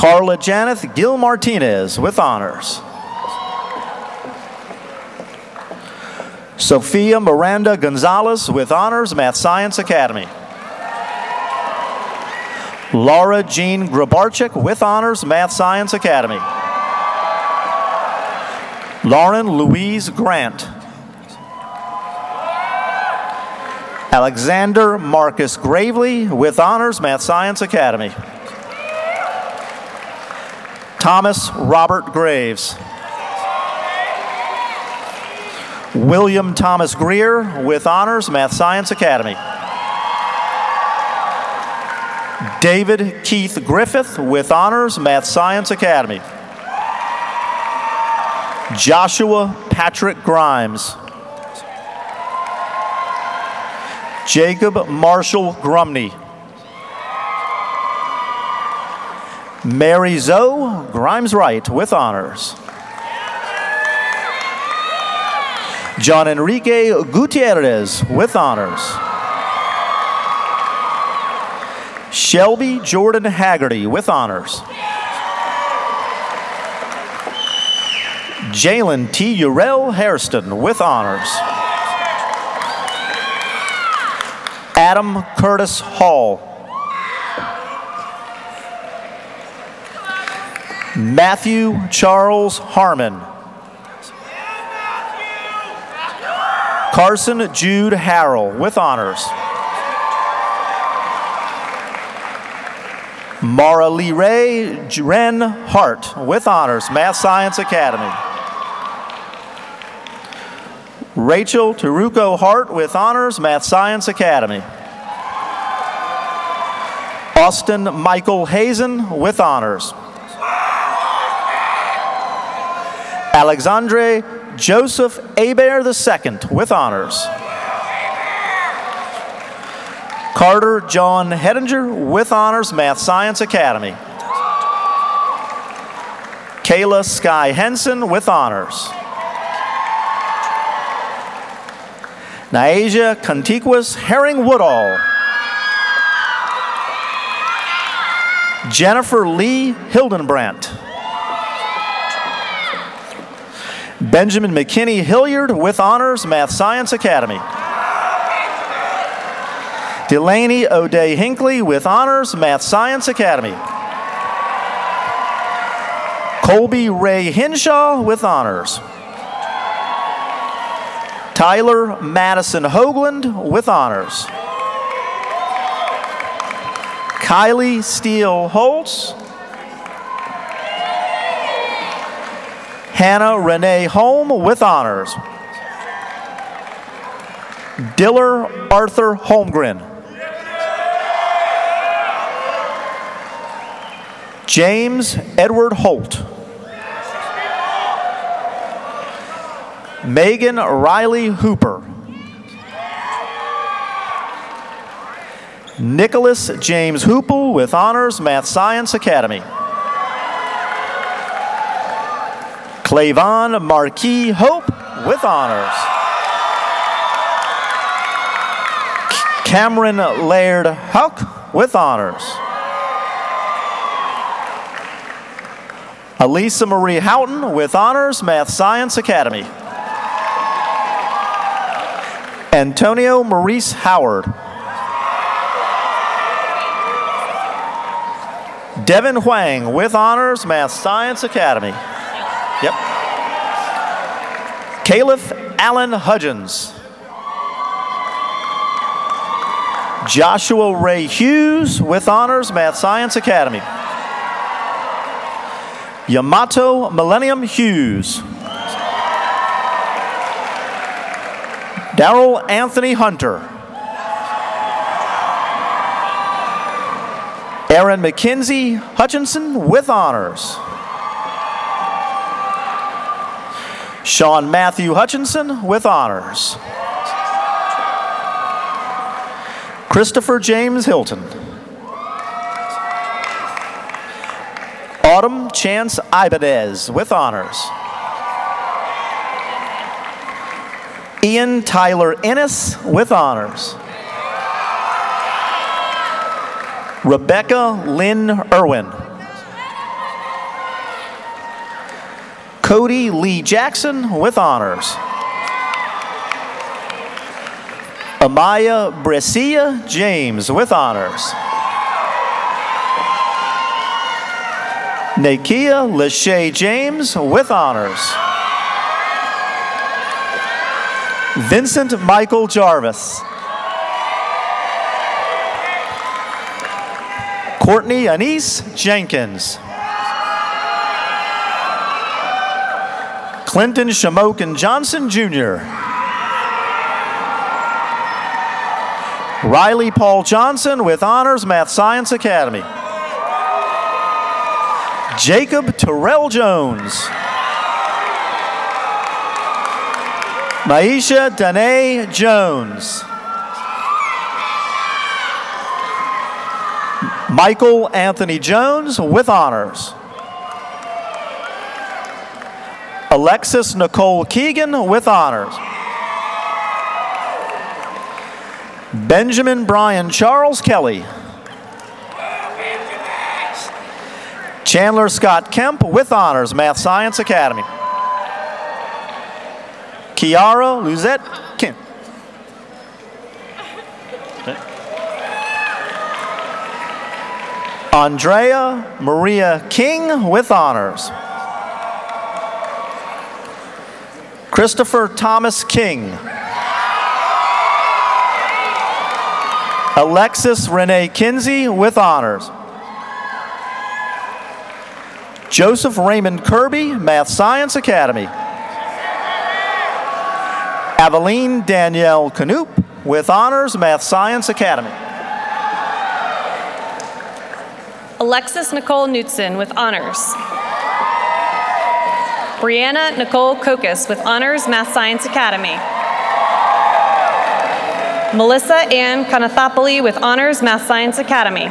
Carla Janeth Gil Martinez with honors. Sophia Miranda Gonzalez with honors, Math Science Academy. Laura Jean Grabarchik with honors, Math Science Academy. Lauren Louise Grant. Alexander Marcus Gravely with honors, Math Science Academy. Thomas Robert Graves. William Thomas Greer with honors, Math Science Academy. David Keith Griffith with honors, Math Science Academy. Joshua Patrick Grimes. Jacob Marshall Grumney. Mary Zoe Grimes Wright with honors. John Enrique Gutierrez with honors. Shelby Jordan Haggerty with honors. Jalen T. Urell Hairston with honors. Adam Curtis Hall. Matthew Charles Harmon. Carson Jude Harrell with honors. Mara Lee Ray Ren Hart with honors, Math Science Academy. Rachel Taruko Hart with honors, Math Science Academy. Austin Michael Hazen with honors. Alexandre Joseph Hebert II with honors. Carter John Hedinger with honors, Math Science Academy. Kayla Sky Henson with honors. Niasia Contiquas Herring Woodall. Jennifer Lee Hildenbrandt. Benjamin McKinney Hilliard with honors, Math Science Academy. Delaney O'Day Hinckley with honors, Math Science Academy. Colby Ray Hinshaw with honors. Tyler Madison Hoagland with honors. Kylie Steele Holtz. Hannah Renee Holm with honors. Diller Arthur Holmgren. James Edward Holt. Megan Riley Hooper. Nicholas James Hoople with honors, Math Science Academy. Clayvon Marquis Hope with honors. Cameron Laird Huck with honors. Elisa Marie Houghton with honors, Math Science Academy. Antonio Maurice Howard. Devin Huang with honors, Math Science Academy. Yep. Caliph Allen Hudgens. Joshua Ray Hughes with honors, Math Science Academy. Yamato Millennium Hughes. Daryl Anthony Hunter. Aaron McKenzie Hutchinson with honors. Sean Matthew Hutchinson with honors. Christopher James Hilton. Autumn Chance Ibanez with honors. Ian Tyler Ennis with honors. Rebecca Lynn Irwin. Cody Lee Jackson with honors. Amaya Brescia James with honors. Nakia Lachey James with honors. Vincent Michael Jarvis. Courtney Anise Jenkins. Clinton Shamokin Johnson Jr. Riley Paul Johnson with honors, Math Science Academy. Jacob Terrell Jones. Maisha Danae Jones. Michael Anthony Jones with honors. Alexis Nicole Keegan with honors. Benjamin Brian Charles Kelly. Chandler Scott Kemp with honors, Math Science Academy. Kiara Luzette Kemp. Andrea Maria King with honors. Christopher Thomas King. Alexis Renee Kinsey with honors. Joseph Raymond Kirby, Math Science Academy. Aveline Danielle Canoop with honors, Math Science Academy. Alexis Nicole Knutson with honors. Brianna Nicole Kokas with honors, Math Science Academy. Melissa Ann Kanathopoli with honors, Math Science Academy.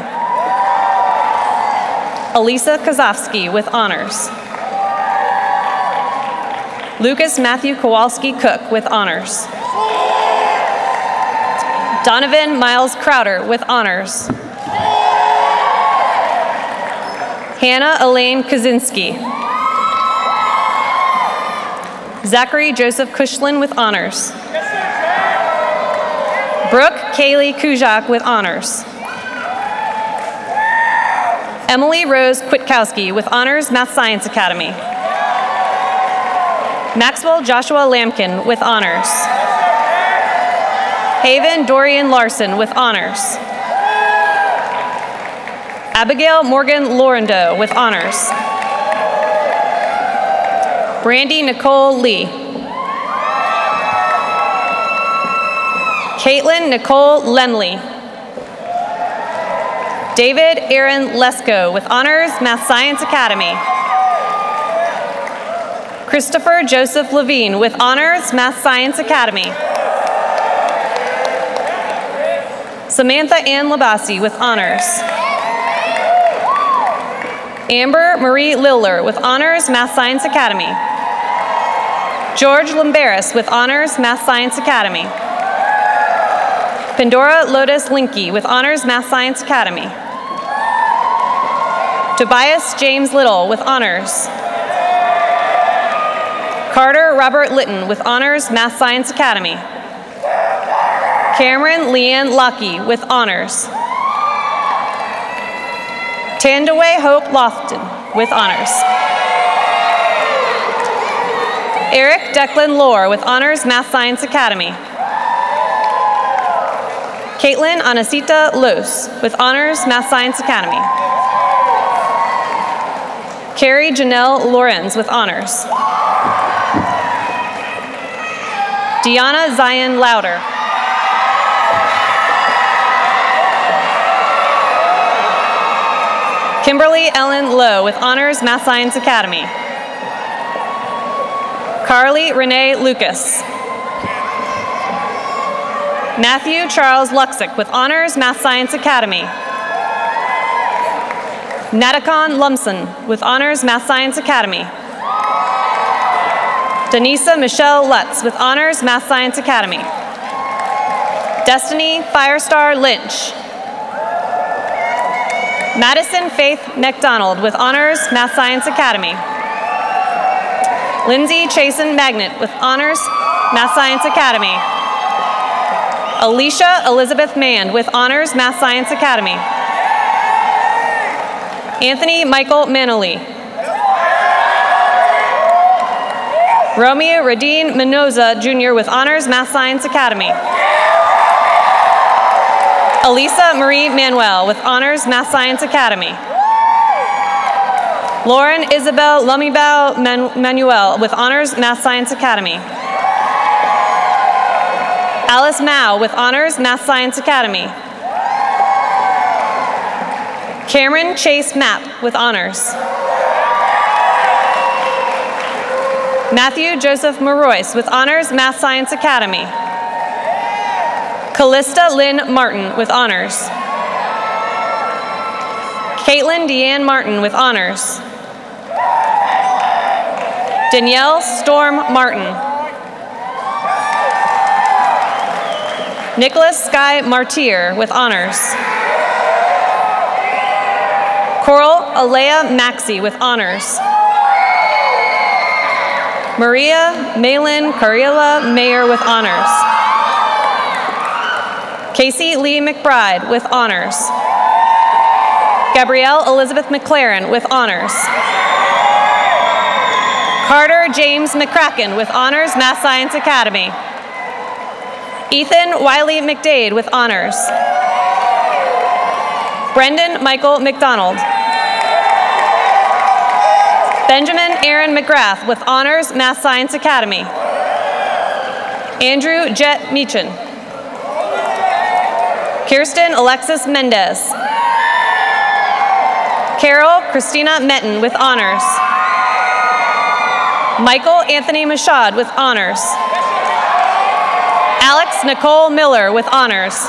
Elisa Kozovsky with honors. Lucas Matthew Kowalski Cook with honors. Donovan Miles Crowder with honors. Hannah Elaine Kaczynski. Zachary Joseph Kushlin with honors. Brooke Kaylee Kujak with honors. Emily Rose Kwiatkowski with honors, Math Science Academy. Maxwell Joshua Lamkin with honors. Haven Dorian Larson with honors. Abigail Morgan Lorendo with honors. Brandy Nicole Lee. Caitlin Nicole Lemley. David Aaron Lesko with honors, Math Science Academy. Christopher Joseph Levine with honors, Math Science Academy. Samantha Ann Labasi with honors. Amber Marie Liller with honors, Math Science Academy. George Lamberis with honors, Math Science Academy. Pandora Lotus Linky with honors, Math Science Academy. Tobias James Little with honors. Carter Robert Litton with honors, Math Science Academy. Cameron Leanne Lucky with honors. Tandaway Hope Lofton with honors. Eric Declan Lohr with honors, Math Science Academy. Caitlin Anasita Los with honors, Math Science Academy. Carrie Janelle Lorenz with honors. Deanna Zion Louder. Kimberly Ellen Lowe with honors, Math Science Academy. Carly Renee Lucas. Matthew Charles Luxick with honors, Math Science Academy. Natakon Lumson with honors, Math Science Academy. Denisa Michelle Lutz with honors, Math Science Academy. Destiny Firestar Lynch. Madison Faith McDonald with honors, Math Science Academy. Lindsay Chasen Magnet with honors, Math Science Academy. Alicia Elizabeth Mand with honors, Math Science Academy. Anthony Michael Manoli. Romeo Radine Mendoza Jr. with honors, Math Science Academy. Elisa Marie Manuel with honors, Math Science Academy. Lauren Isabel Lumibao Man Manuel with honors, Math Science Academy. Alice Mao with honors, Math Science Academy. Cameron Chase Mapp with honors. Matthew Joseph Marois with honors, Math Science Academy. Callista Lynn Martin with honors. Caitlin Deanne Martin with honors. Danielle Storm Martin. Nicholas Sky Martyr with honors. Coral Alea Maxey with honors. Maria Malin Carilla Mayer with honors. Casey Lee McBride with honors. Gabrielle Elizabeth McLaren with honors. Carter James McCracken with honors, Math Science Academy. Ethan Wiley McDade with honors. Brendan Michael McDonald. Benjamin Aaron McGrath with honors, Math Science Academy. Andrew Jet Meechan. Kirsten Alexis Mendez. Carol Christina Metten with honors. Michael Anthony Mashad with honors. Alex Nicole Miller with honors.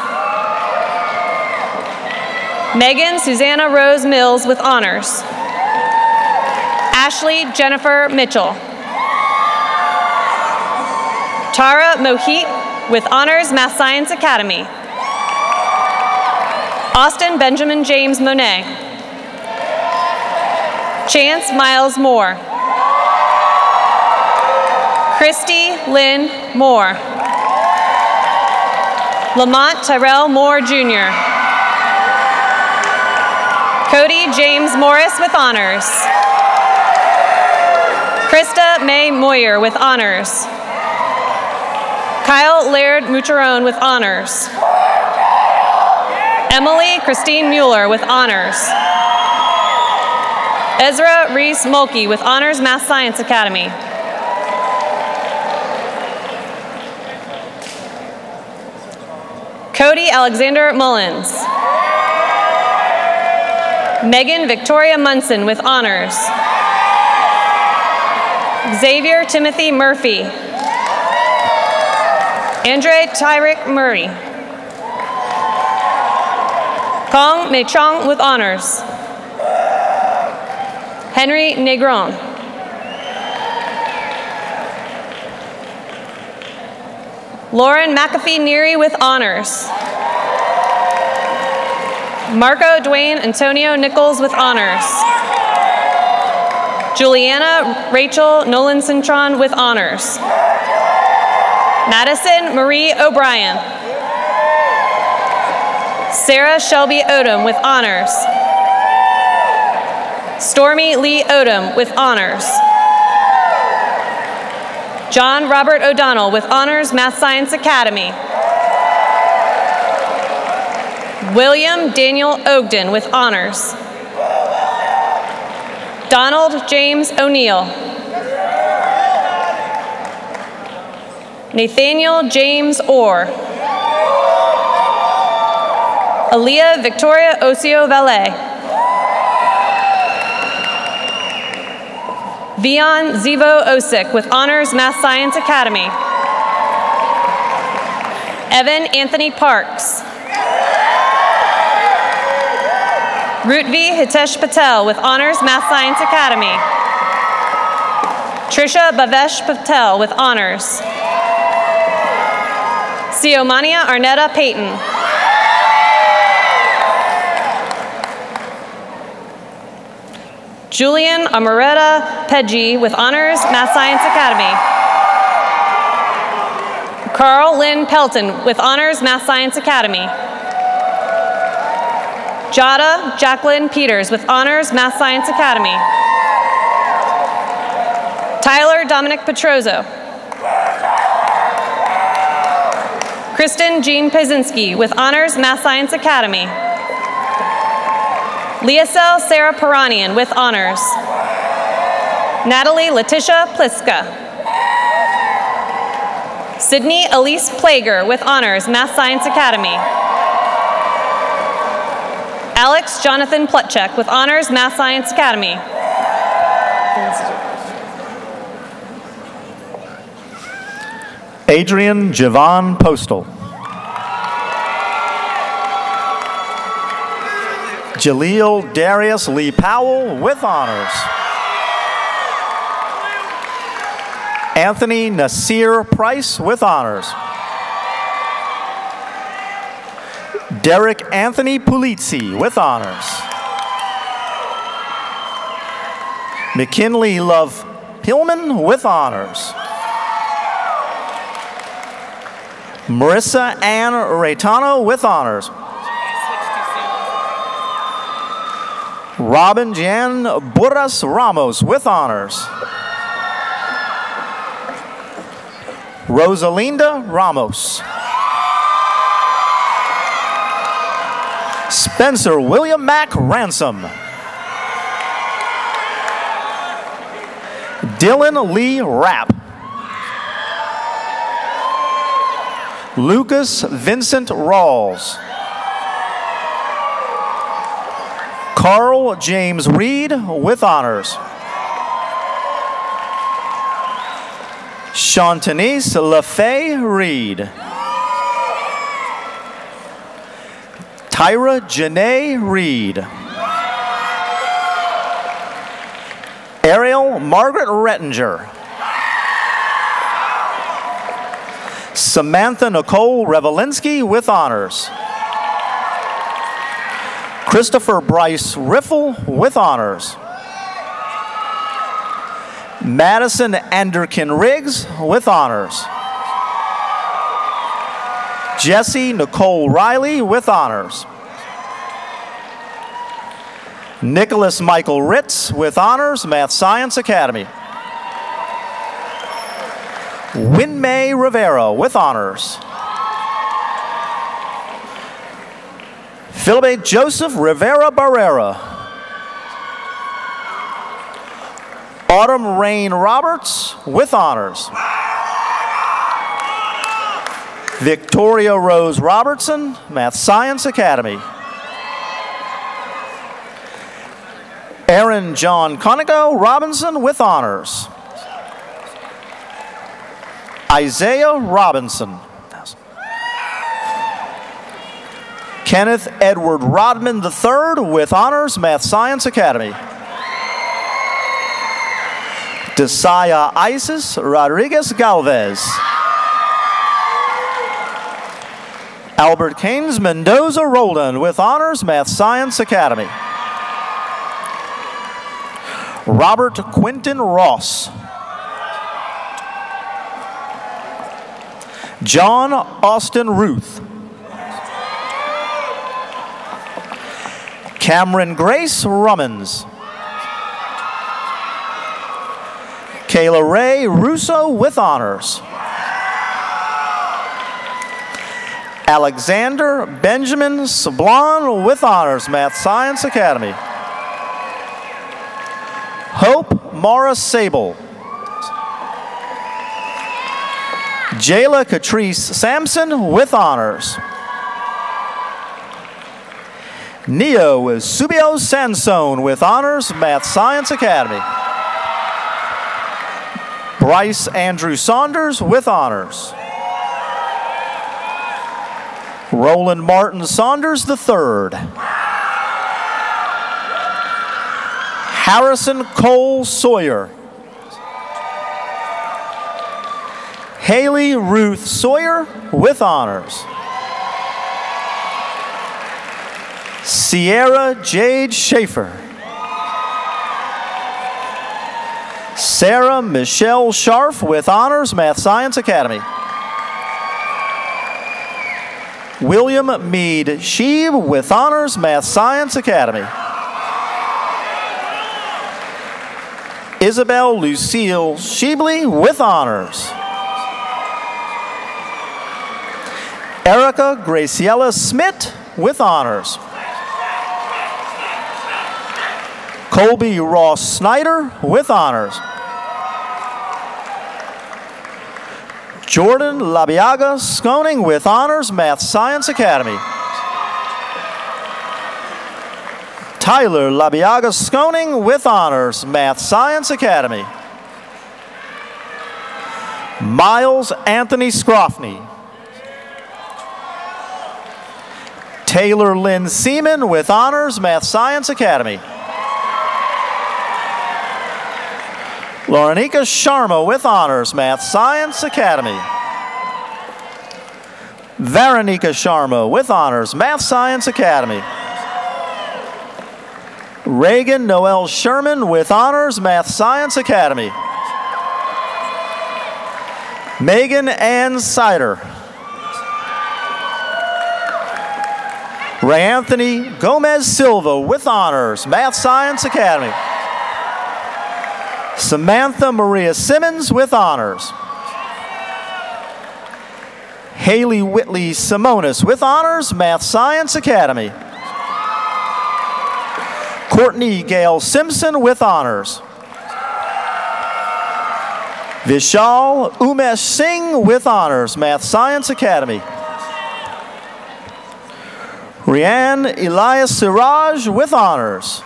Megan Susanna Rose Mills with honors. Ashley Jennifer Mitchell. Tara Mohit with honors Math Science Academy. Austin Benjamin James Monet. Chance Miles Moore. Christy Lynn Moore. Lamont Tyrell Moore Jr. Cody James Morris with honors. Krista May Moyer with honors. Kyle Laird Mucheron with honors. Emily Christine Mueller with honors. Ezra Reese Mulkey with honors Math Science Academy. Cody Alexander Mullins. Megan Victoria Munson with honors. Xavier Timothy Murphy. Andre Tyrick Murray. Kong Mei Chong with honors. Henry Negron. Lauren McAfee Neary with honors. Marco Dwayne Antonio Nichols with honors. Juliana Rachel Nolan Cintron with honors. Madison Marie O'Brien. Sarah Shelby Odom with honors. Stormy Lee Odom with honors. John Robert O'Donnell with honors Math Science Academy. William Daniel Ogden with honors. Donald James O'Neill. Nathaniel James Orr. Aaliyah Victoria Osio Valet. Vion Zivo Osick with honors Math Science Academy. Evan Anthony Parks. Rutvi Hitesh Patel with honors Math Science Academy. Trisha Bavesh Patel with honors. Siomania Arnetta Payton. Julian Amaretta Peggy with honors Math Science Academy. Carl Lynn Pelton with honors Math Science Academy. Jada Jacqueline Peters with honors Math Science Academy. Tyler Dominic Petrozo. Kristen Jean Pazinski with honors Math Science Academy. Leasel Sarah Peranian with honors. Natalie Letitia Pliska. Sydney Elise Plager with honors Math Science Academy. Alex Jonathan Plutchek with honors Math Science Academy. Adrian Javon Postal. Jaleel Darius Lee Powell with honors. Anthony Nasir Price with honors. Derek Anthony Pulizzi with honors. McKinley Love Hillman with honors. Marissa Ann Raytano with honors. Robin Jan Burras Ramos with honors. Rosalinda Ramos. Spencer William Mack Ransom. Dylan Lee Rapp. Lucas Vincent Rawls. Carl James Reed with honors. Chantanise LaFay Reed. Tyra Janae Reed. Ariel Margaret Rettinger. Samantha Nicole Revelinsky with honors. Christopher Bryce Riffle with honors. Madison Anderkin Riggs with honors. Jesse Nicole Riley with honors. Nicholas Michael Ritz with honors, Math Science Academy. Winmay Rivera with honors. Philippe Joseph Rivera Barrera. Autumn Rain Roberts with honors. Victoria Rose Robertson, Math Science Academy. Aaron John Conico Robinson with honors. Isaiah Robinson. Kenneth Edward Rodman III with honors, Math Science Academy. Desaya Isis Rodriguez Galvez. Albert Keynes Mendoza Roldan with honors, Math Science Academy. Robert Quinton Ross. John Austin Ruth. Cameron Grace Rummins. Kayla Ray Russo with honors. Alexander Benjamin Sablon with honors, Math Science Academy. Hope Mara Sable. Jayla Catrice Sampson with honors. Neo is Subio Sansone with honors, Math Science Academy. Bryce Andrew Saunders with honors. Roland Martin Saunders III. Harrison Cole Sawyer. Haley Ruth Sawyer with honors. Sierra Jade Schaefer. Sarah Michelle Scharf with honors, Math Science Academy. William Mead Sheeb with honors, Math Science Academy. Isabel Lucille Sheebley with honors. Erica Graciela Smith with honors. Colby Ross Snyder with honors. Jordan Labiaga Sconing with honors, Math Science Academy. Tyler Labiaga Sconing with honors, Math Science Academy. Miles Anthony Scrofney. Taylor Lynn Seaman with honors, Math Science Academy. Laurenica Sharma with honors, Math Science Academy. Veronica Sharma with honors, Math Science Academy. Reagan Noel Sherman with honors, Math Science Academy. Megan Ann Sider. Ray Anthony Gomez Silva with honors, Math Science Academy. Samantha Maria Simmons with honors. Haley Whitley Simonis with honors, Math Science Academy. Courtney Gail Simpson with honors. Vishal Umesh Singh with honors, Math Science Academy. Rianne Elias Siraj with honors.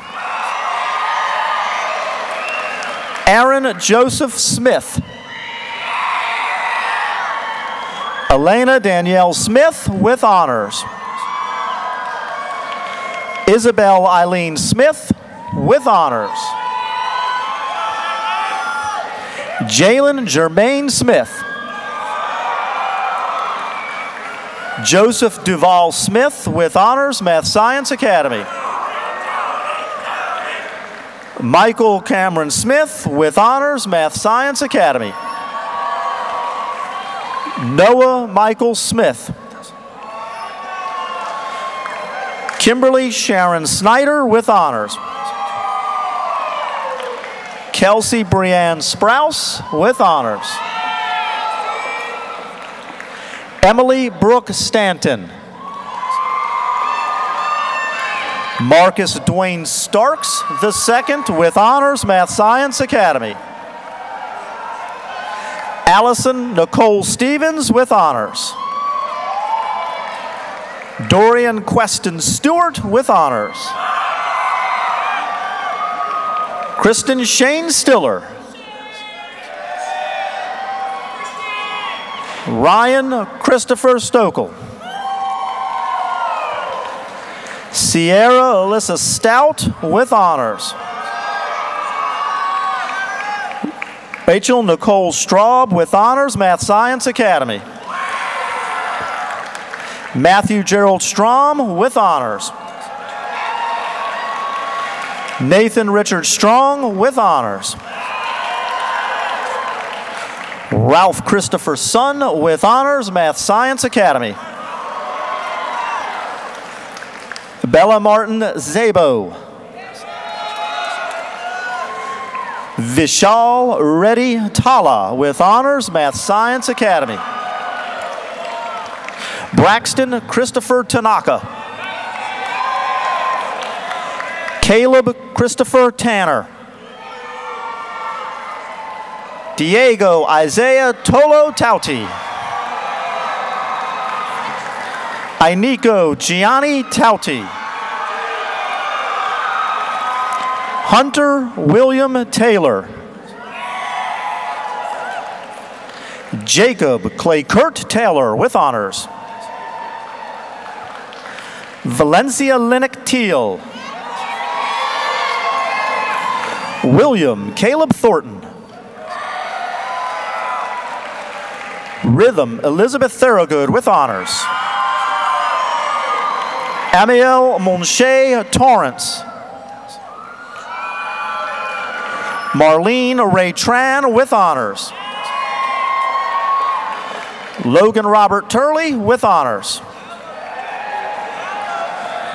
Aaron Joseph Smith. Elena Danielle Smith with honors. Isabel Eileen Smith with honors. Jalen Jermaine Smith. Joseph Duval Smith with honors, Math Science Academy. Michael Cameron Smith with honors, Math Science Academy. Noah Michael Smith. Kimberly Sharon Snyder with honors. Kelsey Brianne Sprouse with honors. Emily Brooke Stanton. Marcus Dwayne Starks the second with honors Math Science Academy. Allison Nicole Stevens with honors. Dorian Queston Stewart with honors. Kristen Shane Stiller. Ryan Christopher Stokel. Sierra Alyssa Stout with honors. Rachel Nicole Straub with honors, Math Science Academy. Matthew Gerald Strom with honors. Nathan Richard Strong with honors. Ralph Christopher Sun with honors, Math Science Academy. Bella Martin Zabo. Vishal Reddy Tala with honors, Math Science Academy. Braxton Christopher Tanaka. Caleb Christopher Tanner. Diego Isaiah Tolo Tauti. Ainiko Gianni Tauti. Hunter William Taylor. Jacob Clay Kurt Taylor with honors. Valencia Linnick Teal. William Caleb Thornton. Rhythm Elizabeth Thorogood with honors. Amiel Monche Torrance. Marlene Ray Tran with honors. Logan Robert Turley with honors.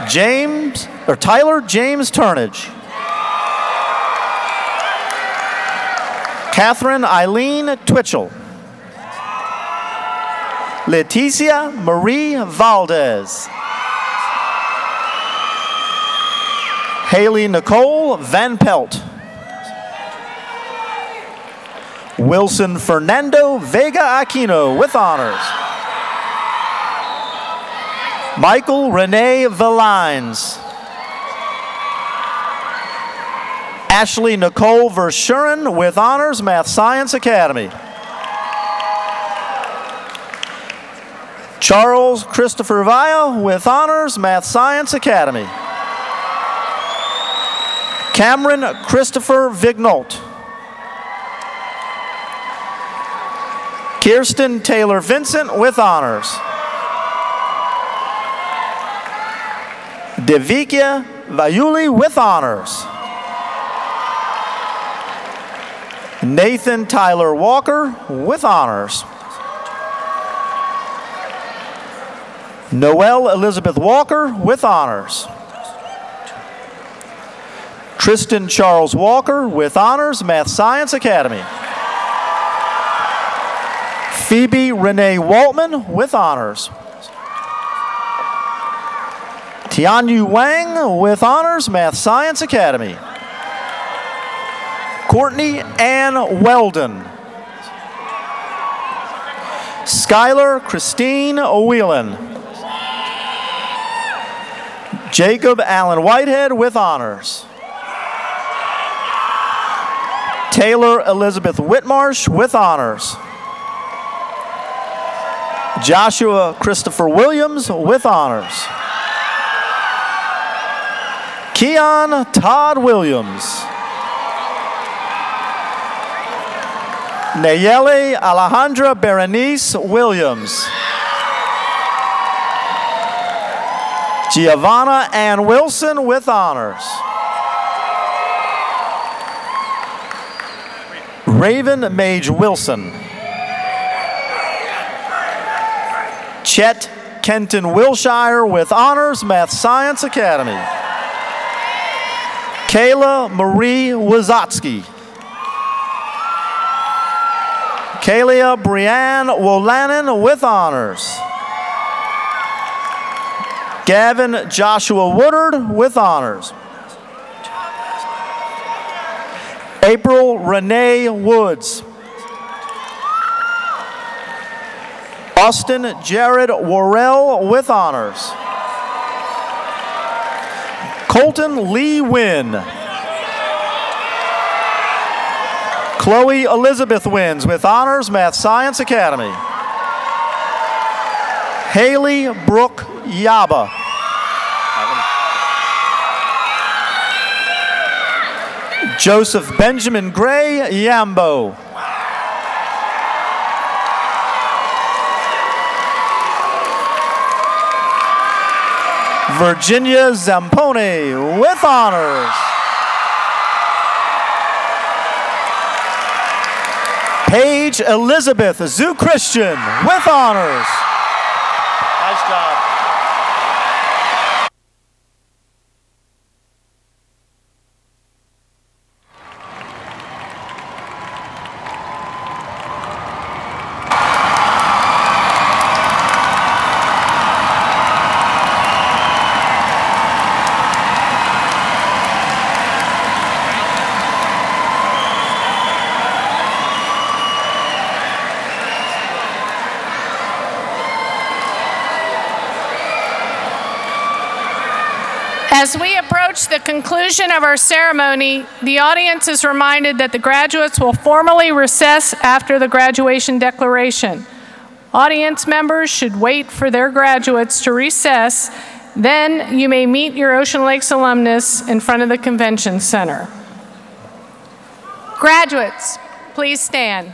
James or Tyler James Turnage. Catherine Eileen Twitchell. Leticia Marie Valdez. Haley Nicole Van Pelt. Wilson Fernando Vega Aquino with honors. Michael Renee Valines. Ashley Nicole Verschuren with honors, Math Science Academy. Charles Christopher Vaya with honors, Math Science Academy. Cameron Christopher Vignault. Kirsten Taylor Vincent with honors. Devikia Vayuli with honors. Nathan Tyler Walker with honors. Noelle Elizabeth Walker with honors. Tristan Charles Walker with honors, Math Science Academy. Phoebe Renee Waltman with honors. Tianyu Wang with honors, Math Science Academy. Courtney Ann Weldon. Skylar Christine Whelan. Jacob Allen Whitehead with honors. Taylor Elizabeth Whitmarsh with honors. Joshua Christopher Williams with honors. Keon Todd Williams. Nayeli Alejandra Berenice Williams. Giovanna Ann Wilson with honors. Raven Mage Wilson. Chet Kenton Wilshire with honors, Math Science Academy. Kayla Marie Wazotsky. Kalia Brianne Wolanin with honors. Gavin Joshua Woodard with honors. April Renee Woods. Austin Jared Worrell with honors. Colton Lee Wynn. Chloe Elizabeth wins with honors, Math Science Academy. Haley Brooke Yaba. Joseph Benjamin Gray Yambo. Virginia Zamponi with honors. Paige Elizabeth Zoo Christian with honors. As we approach the conclusion of our ceremony, the audience is reminded that the graduates will formally recess after the graduation declaration. Audience members should wait for their graduates to recess, then you may meet your Ocean Lakes alumnus in front of the convention center. Graduates, please stand.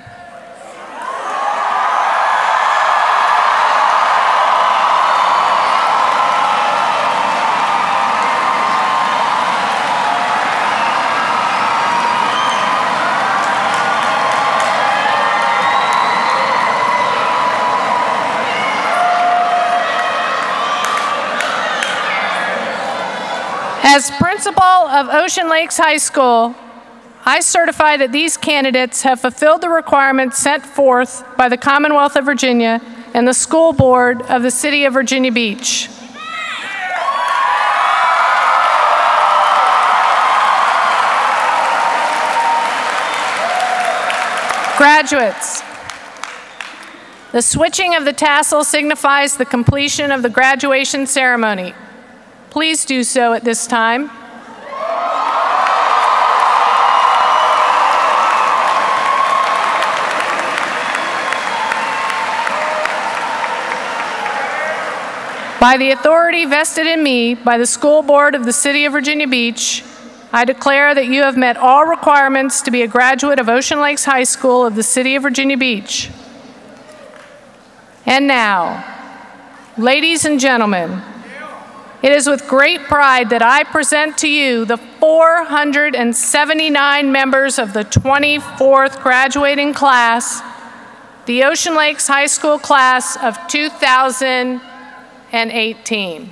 Principal of Ocean Lakes High School, I certify that these candidates have fulfilled the requirements set forth by the Commonwealth of Virginia and the School Board of the City of Virginia Beach. Graduates, the switching of the tassel signifies the completion of the graduation ceremony. Please do so at this time. By the authority vested in me by the School Board of the City of Virginia Beach, I declare that you have met all requirements to be a graduate of Ocean Lakes High School of the City of Virginia Beach. And now, ladies and gentlemen, it is with great pride that I present to you the 479 members of the 24th graduating class, the Ocean Lakes High School class of 2018. And 18.